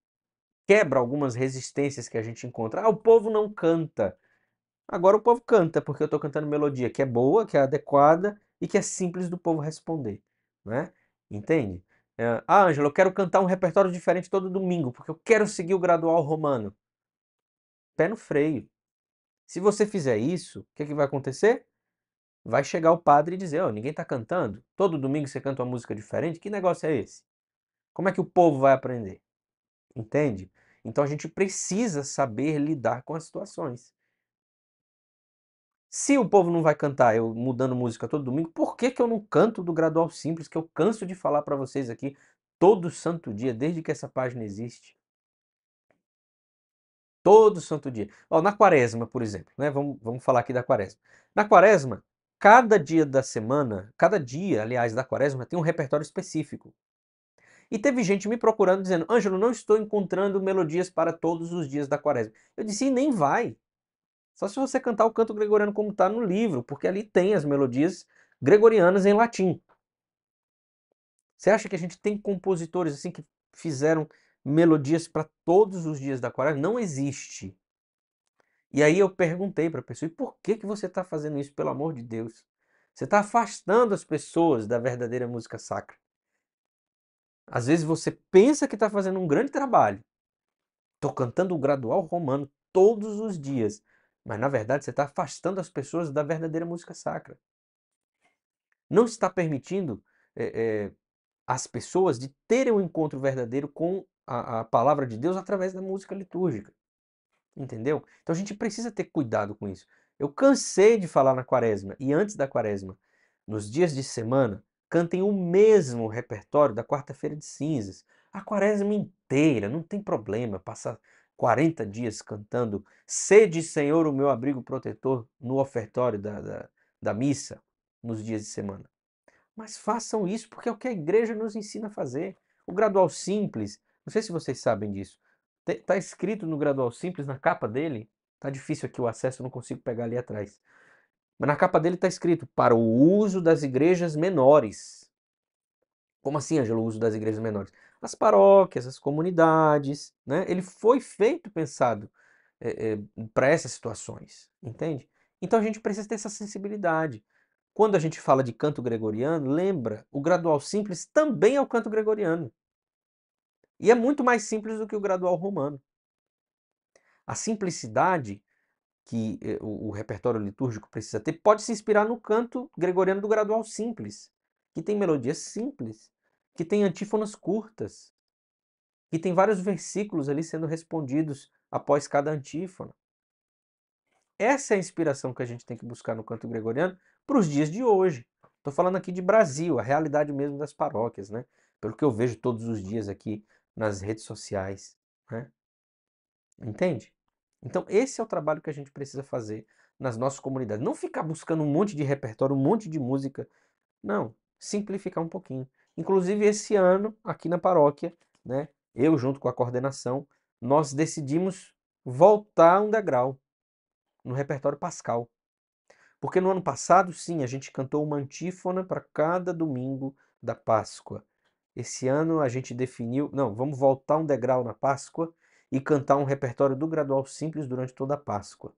quebra algumas resistências que a gente encontra. Ah, o povo não canta. Agora o povo canta, porque eu estou cantando melodia que é boa, que é adequada e que é simples do povo responder. Né? Entende? É, ah, Ângelo, eu quero cantar um repertório diferente todo domingo, porque eu quero seguir o gradual romano. Pé no freio. Se você fizer isso, o que, que vai acontecer? Vai chegar o padre e dizer: oh, ninguém está cantando. Todo domingo você canta uma música diferente. Que negócio é esse? Como é que o povo vai aprender? Entende? Então a gente precisa saber lidar com as situações. Se o povo não vai cantar eu mudando música todo domingo, por que, que eu não canto do gradual simples que eu canso de falar para vocês aqui todo santo dia, desde que essa página existe? Todo santo dia. Ó, na quaresma, por exemplo, né? Vamos, vamos falar aqui da quaresma. Na quaresma, cada dia da semana, cada dia, aliás, da quaresma, tem um repertório específico. E teve gente me procurando dizendo: Ângelo, não estou encontrando melodias para todos os dias da quaresma. Eu disse: nem vai. Só se você cantar o canto gregoriano como está no livro, porque ali tem as melodias gregorianas em latim. Você acha que a gente tem compositores assim que fizeram melodias para todos os dias da quaresma? Não existe. E aí eu perguntei para a pessoa, e por que, que você está fazendo isso, pelo amor de Deus? Você está afastando as pessoas da verdadeira música sacra. Às vezes você pensa que está fazendo um grande trabalho. Estou cantando o gradual romano todos os dias. Mas na verdade você está afastando as pessoas da verdadeira música sacra. Não está permitindo é, é, as pessoas de terem um encontro verdadeiro com a, a palavra de Deus através da música litúrgica. Entendeu? Então a gente precisa ter cuidado com isso. Eu cansei de falar na quaresma e antes da quaresma, nos dias de semana, cantem o mesmo repertório da quarta-feira de cinzas. A quaresma inteira, não tem problema passar 40 dias cantando Sede, Senhor, o meu abrigo protetor no ofertório da, da, da missa, nos dias de semana. Mas façam isso porque é o que a igreja nos ensina a fazer. O gradual simples, não sei se vocês sabem disso, está escrito no gradual simples, na capa dele, tá difícil aqui o acesso, eu não consigo pegar ali atrás. Mas na capa dele está escrito para o uso das igrejas menores. Como assim, Ângelo, o uso das igrejas menores? As paróquias, as comunidades, né? Ele foi feito pensado é, é, para essas situações, entende? Então a gente precisa ter essa sensibilidade. Quando a gente fala de canto gregoriano, lembra, o gradual simples também é o canto gregoriano. E é muito mais simples do que o gradual romano. A simplicidade que eh, o, o repertório litúrgico precisa ter pode se inspirar no canto gregoriano do gradual simples, que tem melodias simples, que tem antífonas curtas, que tem vários versículos ali sendo respondidos após cada antífona. Essa é a inspiração que a gente tem que buscar no canto gregoriano para os dias de hoje. Estou falando aqui de Brasil, a realidade mesmo das paróquias, né? Pelo que eu vejo todos os dias aqui nas redes sociais, né? Entende? Então esse é o trabalho que a gente precisa fazer nas nossas comunidades. Não ficar buscando um monte de repertório, um monte de música. Não, simplificar um pouquinho. Inclusive, esse ano, aqui na paróquia, né, eu junto com a coordenação, nós decidimos voltar um degrau no repertório pascal. Porque no ano passado, sim, a gente cantou uma antífona para cada domingo da Páscoa. Esse ano a gente definiu, não, vamos voltar um degrau na Páscoa e cantar um repertório do gradual simples durante toda a Páscoa.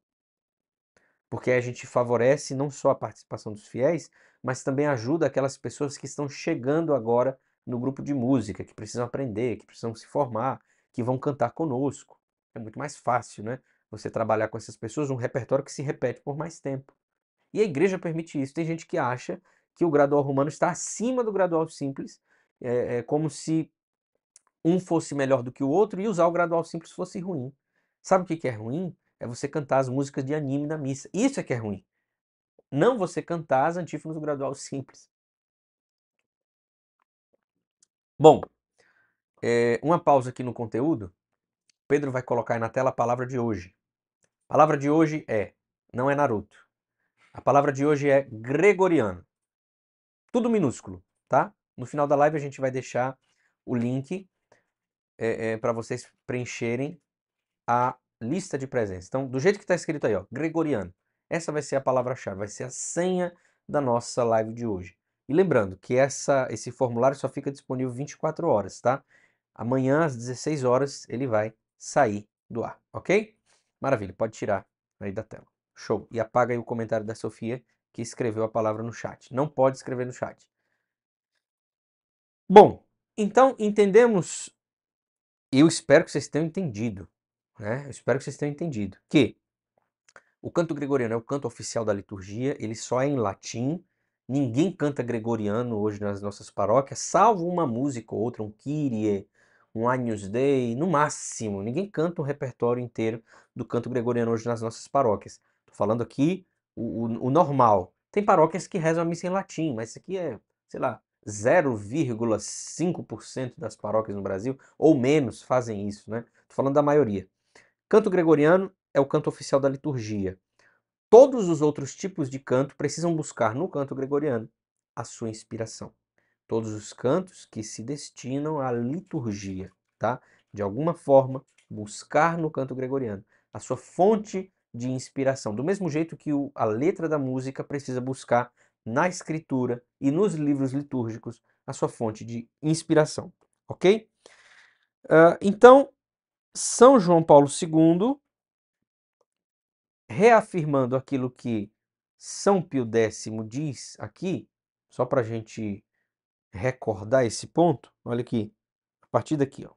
Porque a gente favorece não só a participação dos fiéis, mas também ajuda aquelas pessoas que estão chegando agora no grupo de música, que precisam aprender, que precisam se formar, que vão cantar conosco. É muito mais fácil, né? Você trabalhar com essas pessoas um repertório que se repete por mais tempo. E a igreja permite isso. Tem gente que acha que o gradual romano está acima do gradual simples, é, é como se um fosse melhor do que o outro e usar o gradual simples fosse ruim. Sabe o que é ruim? É você cantar as músicas de anime na missa. Isso é que é ruim. Não você cantar as antífonas do gradual [laughs] simples. Bom, é, uma pausa aqui no conteúdo. Pedro vai colocar aí na tela a palavra de hoje. A palavra de hoje é, não é Naruto. A palavra de hoje é gregoriano. Tudo minúsculo, tá? No final da live a gente vai deixar o link é, é, para vocês preencherem a lista de presença. Então, do jeito que está escrito aí, ó, gregoriano. Essa vai ser a palavra-chave, vai ser a senha da nossa live de hoje. E lembrando que essa, esse formulário só fica disponível 24 horas, tá? Amanhã, às 16 horas, ele vai sair do ar, ok? Maravilha, pode tirar aí da tela. Show. E apaga aí o comentário da Sofia, que escreveu a palavra no chat. Não pode escrever no chat. Bom, então entendemos, eu espero que vocês tenham entendido, né? Eu espero que vocês tenham entendido que o canto gregoriano é o canto oficial da liturgia, ele só é em latim, ninguém canta gregoriano hoje nas nossas paróquias, salvo uma música ou outra, um Kyrie, um Agnus Dei, no máximo. Ninguém canta um repertório inteiro do canto gregoriano hoje nas nossas paróquias. Estou falando aqui o, o, o, normal. Tem paróquias que rezam a missa em latim, mas isso aqui é, sei lá, 0,5% das paróquias no Brasil, ou menos, fazem isso, né? Estou falando da maioria. Canto gregoriano é o canto oficial da liturgia. Todos os outros tipos de canto precisam buscar no canto gregoriano a sua inspiração. Todos os cantos que se destinam à liturgia, tá? De alguma forma, buscar no canto gregoriano a sua fonte de inspiração. Do mesmo jeito que o, a letra da música precisa buscar na escritura e nos livros litúrgicos a sua fonte de inspiração, ok? Uh, então, São João Paulo II reafirmando aquilo que São Pio X diz aqui, só para a gente recordar esse ponto, olha aqui, a partir daqui, ó.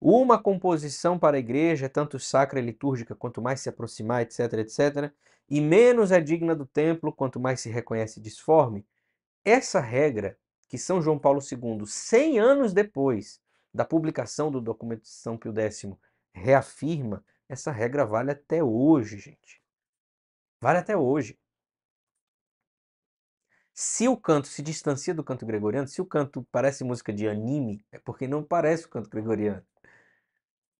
Uma composição para a igreja tanto sacra e litúrgica, quanto mais se aproximar, etc, etc, e menos é digna do templo, quanto mais se reconhece disforme. Essa regra que São João Paulo II, 100 anos depois da publicação do documento de São Pio X, reafirma, essa regra vale até hoje, gente. Vale até hoje. Se o canto se distancia do canto gregoriano, se o canto parece música de anime, é porque não parece o canto gregoriano.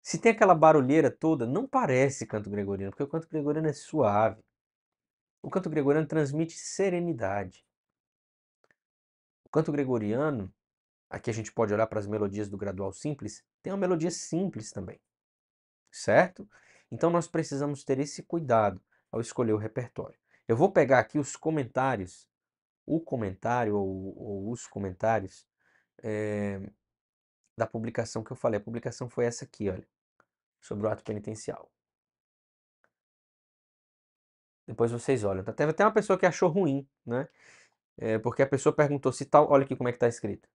Se tem aquela barulheira toda, não parece canto gregoriano, porque o canto gregoriano é suave. O canto gregoriano transmite serenidade. O canto gregoriano, aqui a gente pode olhar para as melodias do gradual simples, tem uma melodia simples também certo? Então nós precisamos ter esse cuidado ao escolher o repertório. Eu vou pegar aqui os comentários, o comentário ou, ou os comentários é, da publicação que eu falei. A publicação foi essa aqui, olha, sobre o ato penitencial. Depois vocês olham. Teve até uma pessoa que achou ruim, né? É, porque a pessoa perguntou se tal. Olha aqui como é que está escrito.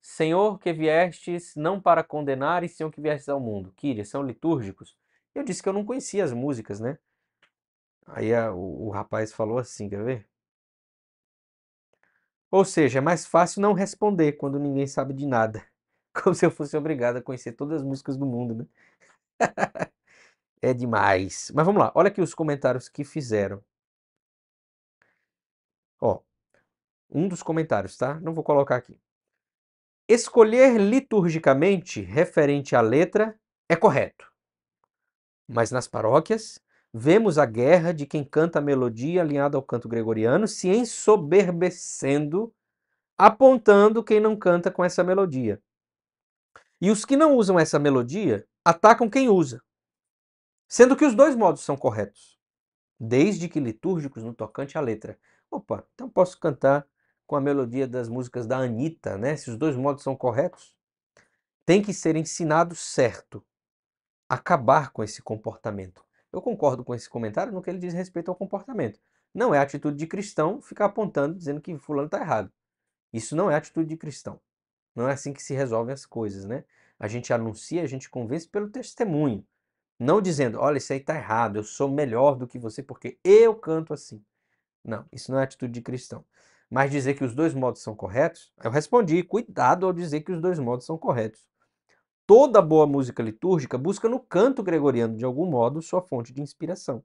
Senhor que viestes não para condenar, e Senhor que viestes ao mundo. Kíria, são litúrgicos? Eu disse que eu não conhecia as músicas, né? Aí a, o, o rapaz falou assim, quer ver? Ou seja, é mais fácil não responder quando ninguém sabe de nada. [laughs] Como se eu fosse obrigado a conhecer todas as músicas do mundo, né? [laughs] é demais. Mas vamos lá, olha aqui os comentários que fizeram. Ó, um dos comentários, tá? Não vou colocar aqui. Escolher liturgicamente referente à letra é correto. Mas nas paróquias, vemos a guerra de quem canta a melodia alinhada ao canto gregoriano se ensoberbecendo, apontando quem não canta com essa melodia. E os que não usam essa melodia atacam quem usa, sendo que os dois modos são corretos, desde que litúrgicos no tocante à letra. Opa, então posso cantar com a melodia das músicas da Anitta, né? Se os dois modos são corretos, tem que ser ensinado certo. Acabar com esse comportamento. Eu concordo com esse comentário no que ele diz respeito ao comportamento. Não é atitude de cristão ficar apontando, dizendo que fulano está errado. Isso não é atitude de cristão. Não é assim que se resolvem as coisas, né? A gente anuncia, a gente convence pelo testemunho. Não dizendo, olha, isso aí está errado, eu sou melhor do que você porque eu canto assim. Não, isso não é atitude de cristão. Mas dizer que os dois modos são corretos, eu respondi, cuidado ao dizer que os dois modos são corretos. Toda boa música litúrgica busca no canto gregoriano, de algum modo, sua fonte de inspiração.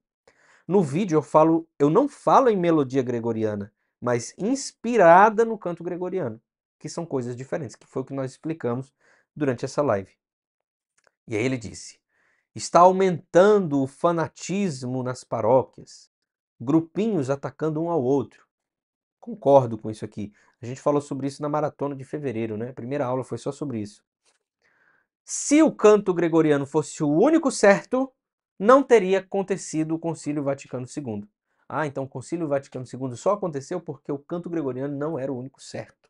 No vídeo eu falo, eu não falo em melodia gregoriana, mas inspirada no canto gregoriano, que são coisas diferentes, que foi o que nós explicamos durante essa live. E aí ele disse: está aumentando o fanatismo nas paróquias, grupinhos atacando um ao outro. Concordo com isso aqui. A gente falou sobre isso na maratona de fevereiro, né? A primeira aula foi só sobre isso. Se o canto gregoriano fosse o único certo, não teria acontecido o Concílio Vaticano II. Ah, então o Concílio Vaticano II só aconteceu porque o canto gregoriano não era o único certo.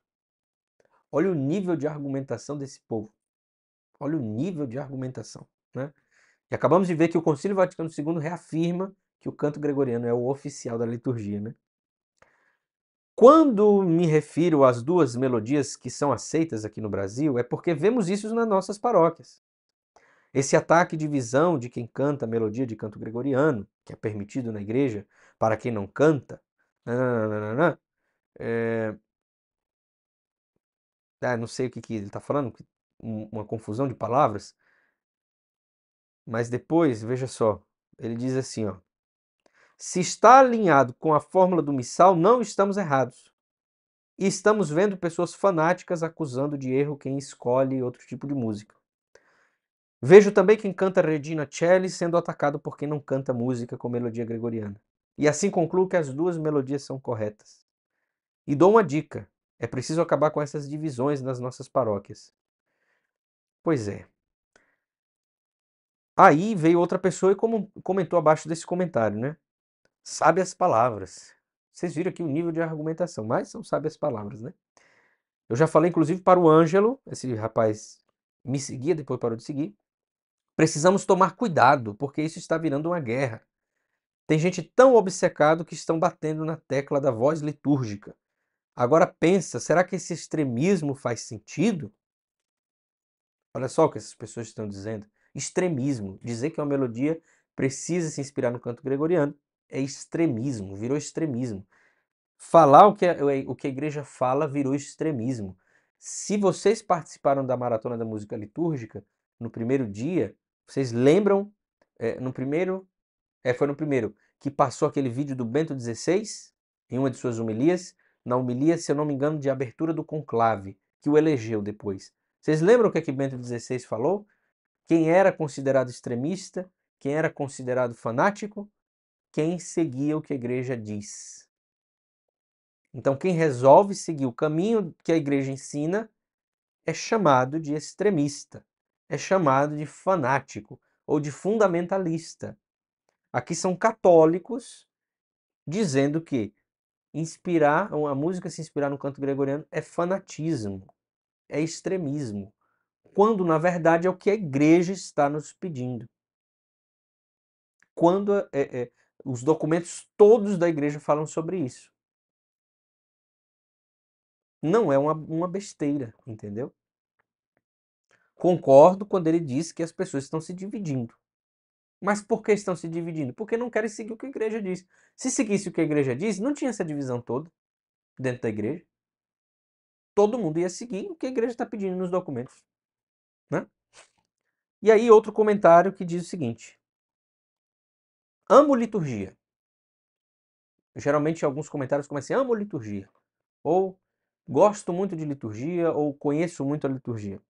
Olha o nível de argumentação desse povo. Olha o nível de argumentação. Né? E acabamos de ver que o Concílio Vaticano II reafirma que o canto gregoriano é o oficial da liturgia. Né? Quando me refiro às duas melodias que são aceitas aqui no Brasil, é porque vemos isso nas nossas paróquias. Esse ataque de visão de quem canta a melodia de canto gregoriano, que é permitido na igreja, para quem não canta, nananana, é... ah, não sei o que, que ele está falando, uma confusão de palavras, mas depois, veja só, ele diz assim, ó, se está alinhado com a fórmula do missal, não estamos errados. E estamos vendo pessoas fanáticas acusando de erro quem escolhe outro tipo de música. Vejo também quem canta Regina Celli sendo atacado por quem não canta música com melodia gregoriana. E assim concluo que as duas melodias são corretas. E dou uma dica: é preciso acabar com essas divisões nas nossas paróquias. Pois é. Aí veio outra pessoa e comentou abaixo desse comentário, né? Sabe as palavras. Vocês viram aqui o nível de argumentação, mas são as palavras, né? Eu já falei, inclusive, para o Ângelo, esse rapaz me seguia, depois parou de seguir. Precisamos tomar cuidado, porque isso está virando uma guerra. Tem gente tão obcecado que estão batendo na tecla da voz litúrgica. Agora pensa, será que esse extremismo faz sentido? Olha só o que essas pessoas estão dizendo. Extremismo. Dizer que uma melodia precisa se inspirar no canto gregoriano é extremismo, virou extremismo. Falar o que, a, o que a igreja fala virou extremismo. Se vocês participaram da Maratona da Música Litúrgica, no primeiro dia, vocês lembram, é, no primeiro, é, foi no primeiro, que passou aquele vídeo do Bento XVI, em uma de suas homilias, na homilia, se eu não me engano, de abertura do conclave, que o elegeu depois. Vocês lembram o que, é que Bento XVI falou? Quem era considerado extremista, quem era considerado fanático, quem seguia o que a igreja diz. Então, quem resolve seguir o caminho que a igreja ensina é chamado de extremista, é chamado de fanático ou de fundamentalista. Aqui são católicos dizendo que inspirar, a música se inspirar no canto gregoriano é fanatismo, é extremismo, quando na verdade é o que a igreja está nos pedindo. Quando é, é, os documentos todos da igreja falam sobre isso. Não é uma, uma besteira, entendeu? Concordo quando ele diz que as pessoas estão se dividindo. Mas por que estão se dividindo? Porque não querem seguir o que a igreja diz. Se seguisse o que a igreja diz, não tinha essa divisão toda dentro da igreja. Todo mundo ia seguir o que a igreja está pedindo nos documentos. Né? E aí, outro comentário que diz o seguinte: Amo liturgia. Geralmente alguns comentários começam assim, amo liturgia. Ou gosto muito de liturgia, ou conheço muito a liturgia.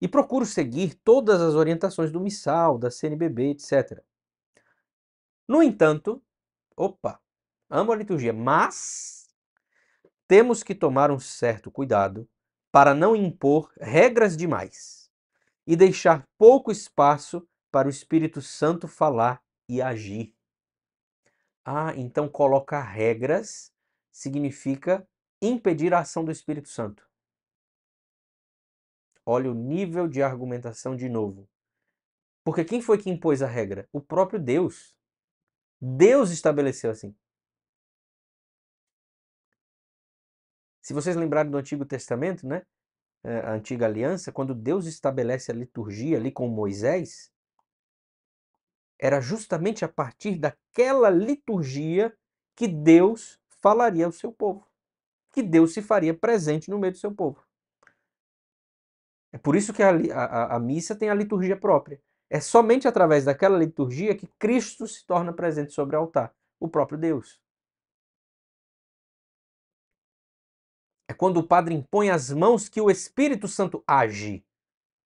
E procuro seguir todas as orientações do missal, da CNBB, etc. No entanto, opa, amo a liturgia, mas temos que tomar um certo cuidado para não impor regras demais e deixar pouco espaço para o Espírito Santo falar e agir. Ah, então colocar regras significa impedir a ação do Espírito Santo. Olha o nível de argumentação de novo. Porque quem foi que impôs a regra? O próprio Deus. Deus estabeleceu assim. Se vocês lembrarem do Antigo Testamento, né? Eh, a antiga aliança, quando Deus estabelece a liturgia ali com Moisés, era justamente a partir daquela liturgia que Deus falaria ao seu povo, que Deus se faria presente no meio do seu povo. É por isso que a, a, a missa tem a liturgia própria. É somente através daquela liturgia que Cristo se torna presente sobre o altar, o próprio Deus. É quando o padre impõe as mãos que o Espírito Santo age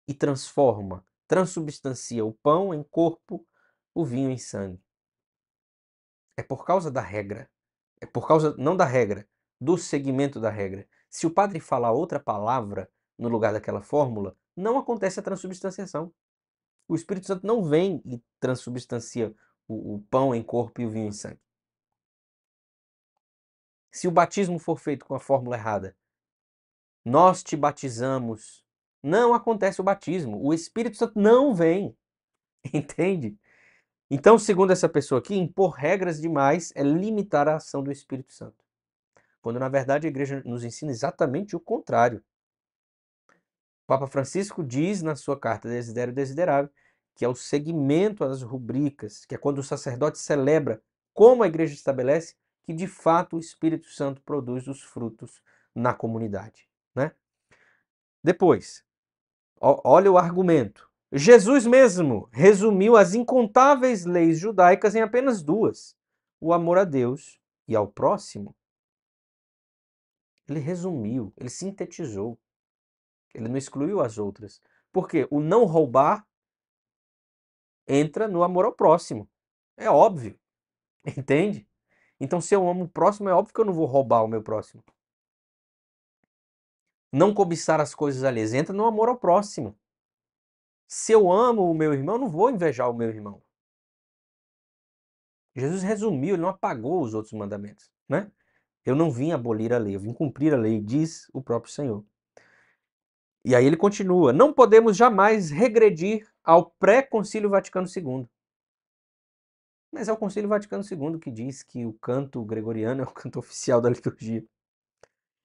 e transforma, transubstancia o pão em corpo, o vinho em sangue. É por causa da regra. É por causa, não da regra, do segmento da regra. Se o padre falar outra palavra no lugar daquela fórmula, não acontece a transubstanciação. O Espírito Santo não vem e transubstancia o, o pão em corpo e o vinho em sangue. Se o batismo for feito com a fórmula errada, nós te batizamos, não acontece o batismo. O Espírito Santo não vem. [laughs] Entende? Então, segundo essa pessoa aqui, impor regras demais é limitar a ação do Espírito Santo. Quando na verdade a igreja nos ensina exatamente o contrário. O Papa Francisco diz na sua carta Desidério Desiderável que é o segmento às rubricas, que é quando o sacerdote celebra como a igreja estabelece que de fato o Espírito Santo produz os frutos na comunidade. Né? Depois, olha o argumento. Jesus mesmo resumiu as incontáveis leis judaicas em apenas duas: o amor a Deus e ao próximo. Ele resumiu, ele sintetizou. Ele não excluiu as outras. Porque o não roubar entra no amor ao próximo. É óbvio. [laughs] Entende? Então, se eu amo o próximo, é óbvio que eu não vou roubar o meu próximo. Não cobiçar as coisas alheias entra no amor ao próximo. Se eu amo o meu irmão, não vou invejar o meu irmão. Jesus resumiu, ele não apagou os outros mandamentos, né? Eu não vim abolir a lei, eu vim cumprir a lei, diz o próprio Senhor. E aí ele continua: não podemos jamais regredir ao pré-concílio Vaticano II. Mas é o Concílio Vaticano II que diz que o canto gregoriano é o canto [laughs] oficial da liturgia.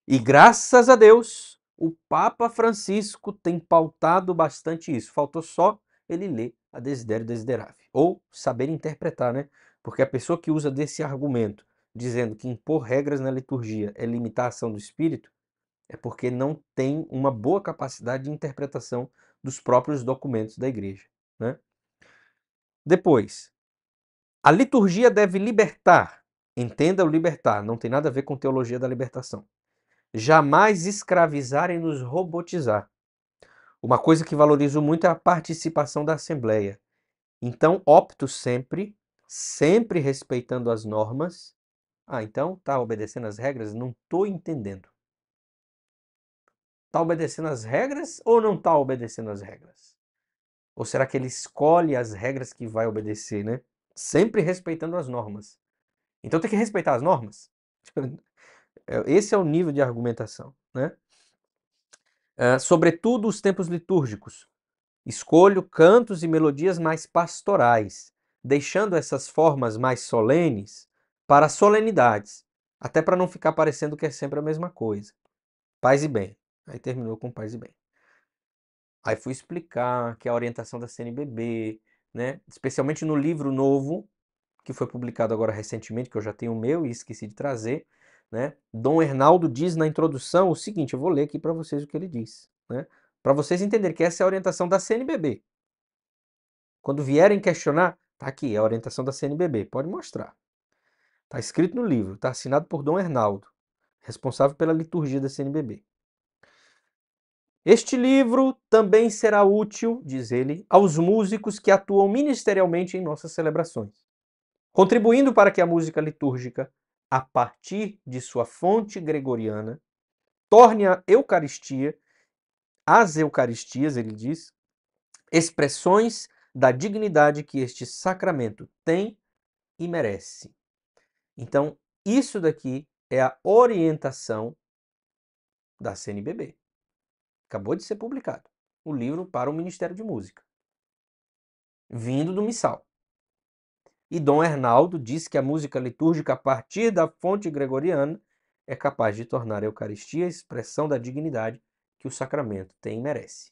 E graças a Deus, o Papa Francisco tem pautado bastante isso. Faltou só ele ler a Desidério Desiderável. Ou saber interpretar, né? Porque a pessoa que usa desse argumento, dizendo que impor regras na liturgia é limitar a ação do Espírito, é porque não tem uma boa capacidade de interpretação dos próprios documentos da igreja. Né? Depois, a liturgia deve libertar. Entenda o libertar, não tem nada a ver com teologia da libertação jamais escravizar e nos robotizar. Uma coisa que valorizo muito é a participação da Assembleia. Então, opto sempre, sempre respeitando as normas. Ah, então tá obedecendo as regras? Não estou entendendo. Está obedecendo as regras ou não está obedecendo as regras? Ou será que ele escolhe as regras que vai obedecer, né? Sempre respeitando as normas. Então tem que respeitar as normas. [laughs] É, esse é o nível de argumentação. Né? Uh, sobretudo os tempos litúrgicos. Escolho cantos e melodias mais pastorais, deixando essas formas mais solenes para solenidades, até para não ficar parecendo que é sempre a mesma coisa. Paz e bem. Aí terminou com paz e bem. Aí fui explicar que a orientação da CNBB, né, especialmente no livro novo, que foi publicado agora recentemente, que eu já tenho o meu e esqueci de trazer, né? Dom Hernaldo diz na introdução o seguinte, eu vou ler aqui para vocês o que ele diz, né? para vocês entenderem que essa é a orientação da CNBB. Quando vierem questionar, tá aqui, é a orientação da CNBB, pode mostrar. Está escrito no livro, está assinado por Dom Hernaldo, responsável pela liturgia da CNBB. Este livro também será útil, diz ele, aos músicos que atuam ministerialmente em nossas celebrações, contribuindo para que a música litúrgica a partir de sua fonte gregoriana, torne a Eucaristia, as Eucaristias, ele diz, expressões da dignidade que este sacramento tem e merece. Então, isso daqui é a orientação da CNBB. Acabou de ser publicado o livro para o Ministério de Música, vindo do Missal. E Dom Hernaldo diz que a música litúrgica, a partir da fonte gregoriana, é capaz de tornar a Eucaristia a expressão da dignidade que o sacramento tem e merece.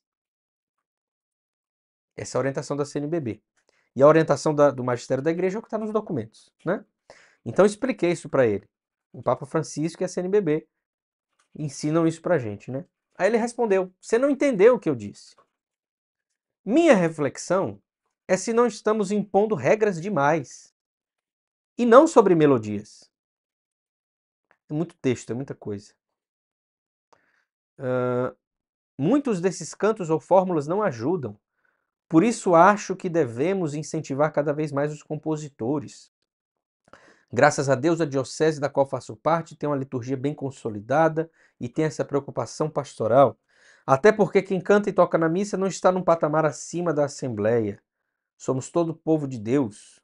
Essa é a orientação da CNBB. E a orientação da, do magistério da igreja é o que está nos documentos. Né? Então expliquei isso para ele. O Papa Francisco e a CNBB ensinam isso pra gente, né? Aí ele respondeu: Você não entendeu o que eu disse. Minha reflexão é se não estamos impondo regras demais e não sobre melodias. É muito texto, é muita coisa. Uh, muitos desses cantos ou fórmulas não ajudam. Por isso acho que devemos incentivar cada vez mais os compositores. Graças a Deus, a diocese da qual faço parte tem uma liturgia bem consolidada e tem essa preocupação pastoral. Até porque quem canta e toca na missa não está num patamar acima da Assembleia. Somos todo povo de Deus.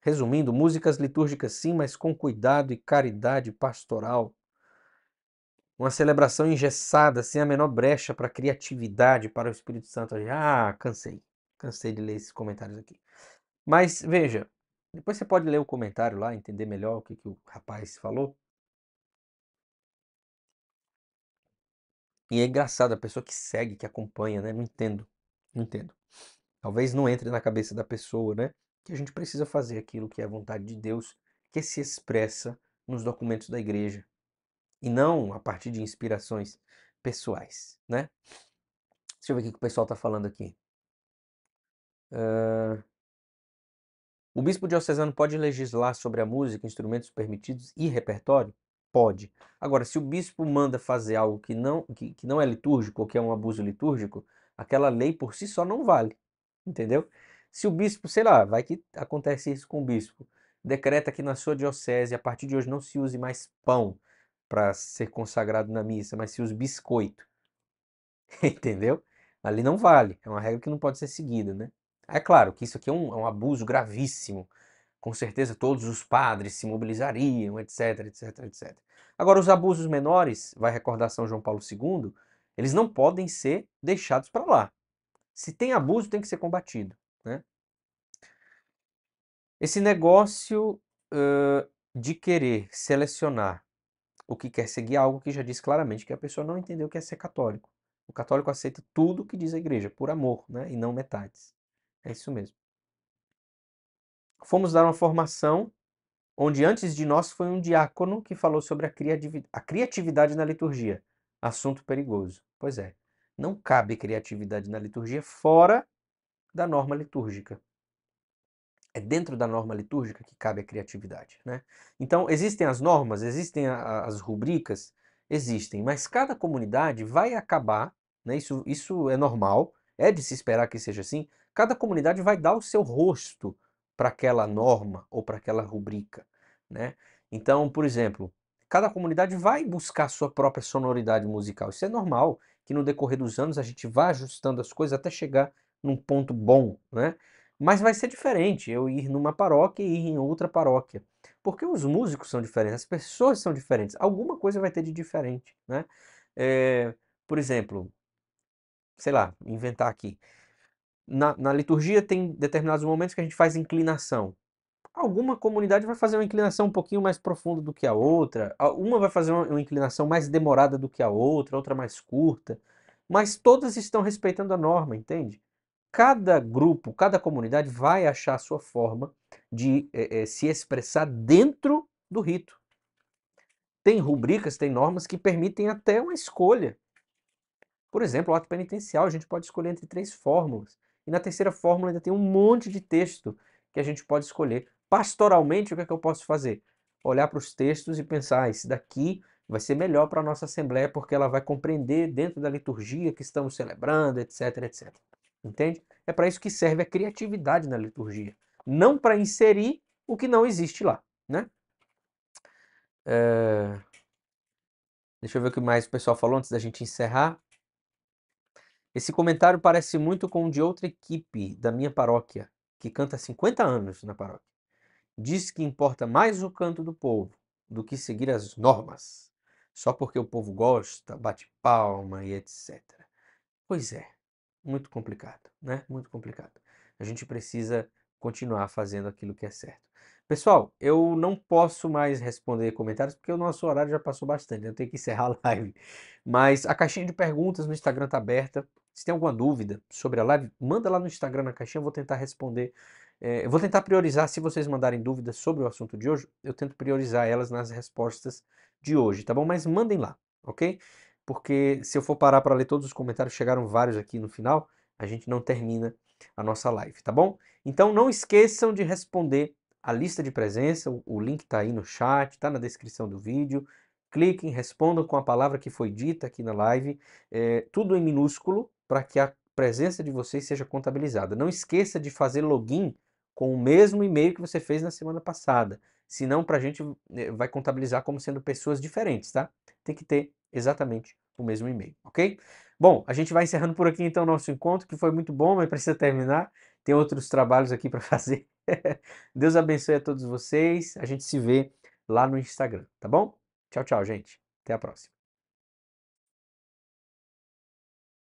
Resumindo, músicas litúrgicas sim, mas com cuidado e caridade pastoral. Uma celebração engessada, sem a menor brecha para criatividade, para o Espírito Santo. Ah, cansei. Cansei de ler esses comentários aqui. Mas veja, depois você pode ler o comentário lá, entender melhor o que, que o rapaz falou. E é engraçado, a pessoa que segue, que acompanha, né? Não entendo. Não entendo. Talvez não entre na cabeça da pessoa, né? Que a gente precisa fazer aquilo que é a vontade de Deus, que se expressa nos documentos da igreja. E não a partir de inspirações pessoais, né? Deixa eu ver o que o pessoal está falando aqui. Uh... O bispo diocesano pode legislar sobre a música, instrumentos permitidos e repertório? Pode. Agora, se o bispo manda fazer algo que não, que, que não é litúrgico ou que é um abuso litúrgico, aquela lei por si só não vale. Entendeu? Se o bispo, sei lá, vai que acontece isso com o bispo, decreta que na sua diocese, a partir de hoje, não se use mais pão para ser consagrado na missa, mas se use biscoito. [laughs] Entendeu? Ali não vale. É uma regra que não pode ser seguida, né? É claro que isso aqui é um, é um abuso gravíssimo. Com certeza todos os padres se mobilizariam, etc, etc, etc. Agora, os abusos menores, vai recordar São João Paulo II, eles não podem ser deixados para lá. Se tem abuso, tem que ser combatido. Né? Esse negócio uh, de querer selecionar o que quer seguir algo que já diz claramente que a pessoa não entendeu o que é ser católico. O católico aceita tudo o que diz a igreja, por amor, né? e não metades. É isso mesmo. Fomos dar uma formação onde antes de nós foi um diácono que falou sobre a criatividade na liturgia. Assunto perigoso. Pois é, não cabe criatividade na liturgia fora da norma litúrgica. É dentro da norma litúrgica que cabe a criatividade. Né? Então, existem as normas, existem a, as rubricas, existem, mas cada comunidade vai acabar, né? isso, isso é normal, é de se esperar que seja assim, cada comunidade vai dar o seu rosto para aquela norma ou para aquela rubrica, né? Então, por exemplo, cada comunidade vai buscar sua própria sonoridade musical. Isso é normal, que no decorrer dos anos a gente vá ajustando as coisas até chegar num ponto bom, né? Mas vai ser diferente eu ir numa paróquia e ir em outra paróquia. Porque os músicos são diferentes, as pessoas são diferentes. Alguma coisa vai ter de diferente, né? É, por exemplo, sei lá, inventar aqui na, na liturgia tem determinados momentos que a gente faz inclinação. Alguma comunidade vai fazer uma inclinação um pouquinho mais profunda do que a outra, uma vai fazer uma, inclinação mais demorada do que a outra, outra mais curta, mas todas estão respeitando a norma, entende? Cada grupo, cada comunidade vai achar a sua forma de é, é, se expressar dentro do rito. Tem rubricas, tem normas que permitem até uma escolha. Por exemplo, o ato penitencial, a gente pode escolher entre três fórmulas. E na terceira fórmula ainda tem um monte de texto que a gente pode escolher. Pastoralmente, o que é que eu posso fazer? Olhar para os textos e pensar, ah, esse daqui vai ser melhor para a nossa Assembleia, porque ela vai compreender dentro da liturgia que estamos celebrando, etc, etc. Entende? É para isso que serve a criatividade na liturgia. Não para inserir o que não existe lá, né? É... Deixa eu ver o que mais o pessoal falou antes da gente encerrar. Esse comentário parece muito com o de outra equipe da minha paróquia, que canta há 50 anos na paróquia. Diz que importa mais o canto do povo do que seguir as normas, só porque o povo gosta, bate palma e etc. Pois é, muito complicado, né? Muito complicado. A gente precisa continuar fazendo aquilo que é certo. Pessoal, eu não posso mais responder comentários porque o nosso horário já passou bastante, eu tenho que encerrar a [laughs] live. Mas a caixinha de perguntas no Instagram está aberta. Se tem alguma dúvida sobre a live, manda lá no Instagram na caixinha, eu vou tentar responder. É, eu vou tentar priorizar, se vocês mandarem dúvidas sobre o assunto de hoje, eu tento priorizar elas nas respostas de hoje, tá bom? Mas mandem lá, ok? Porque se eu for parar para ler todos os comentários, chegaram vários aqui no final, a gente não termina a nossa live, tá bom? Então não esqueçam de responder a lista de presença, o link está aí no chat, está na descrição do vídeo. Cliquem, respondam com a palavra que foi dita aqui na live, é, tudo em minúsculo, para que a presença de vocês seja contabilizada. Não esqueça de fazer login com o mesmo e-mail que você fez na semana passada, senão para a gente é, vai contabilizar como sendo pessoas diferentes, tá? Tem que ter exatamente o mesmo e-mail, ok? Bom, a gente vai encerrando por aqui então o nosso encontro, que foi muito bom, mas precisa terminar. Tem outros trabalhos aqui para [laughs] fazer. Deus abençoe a todos vocês. A gente se vê lá no Instagram, tá bom? Tchau, tchau, gente. Até a próxima.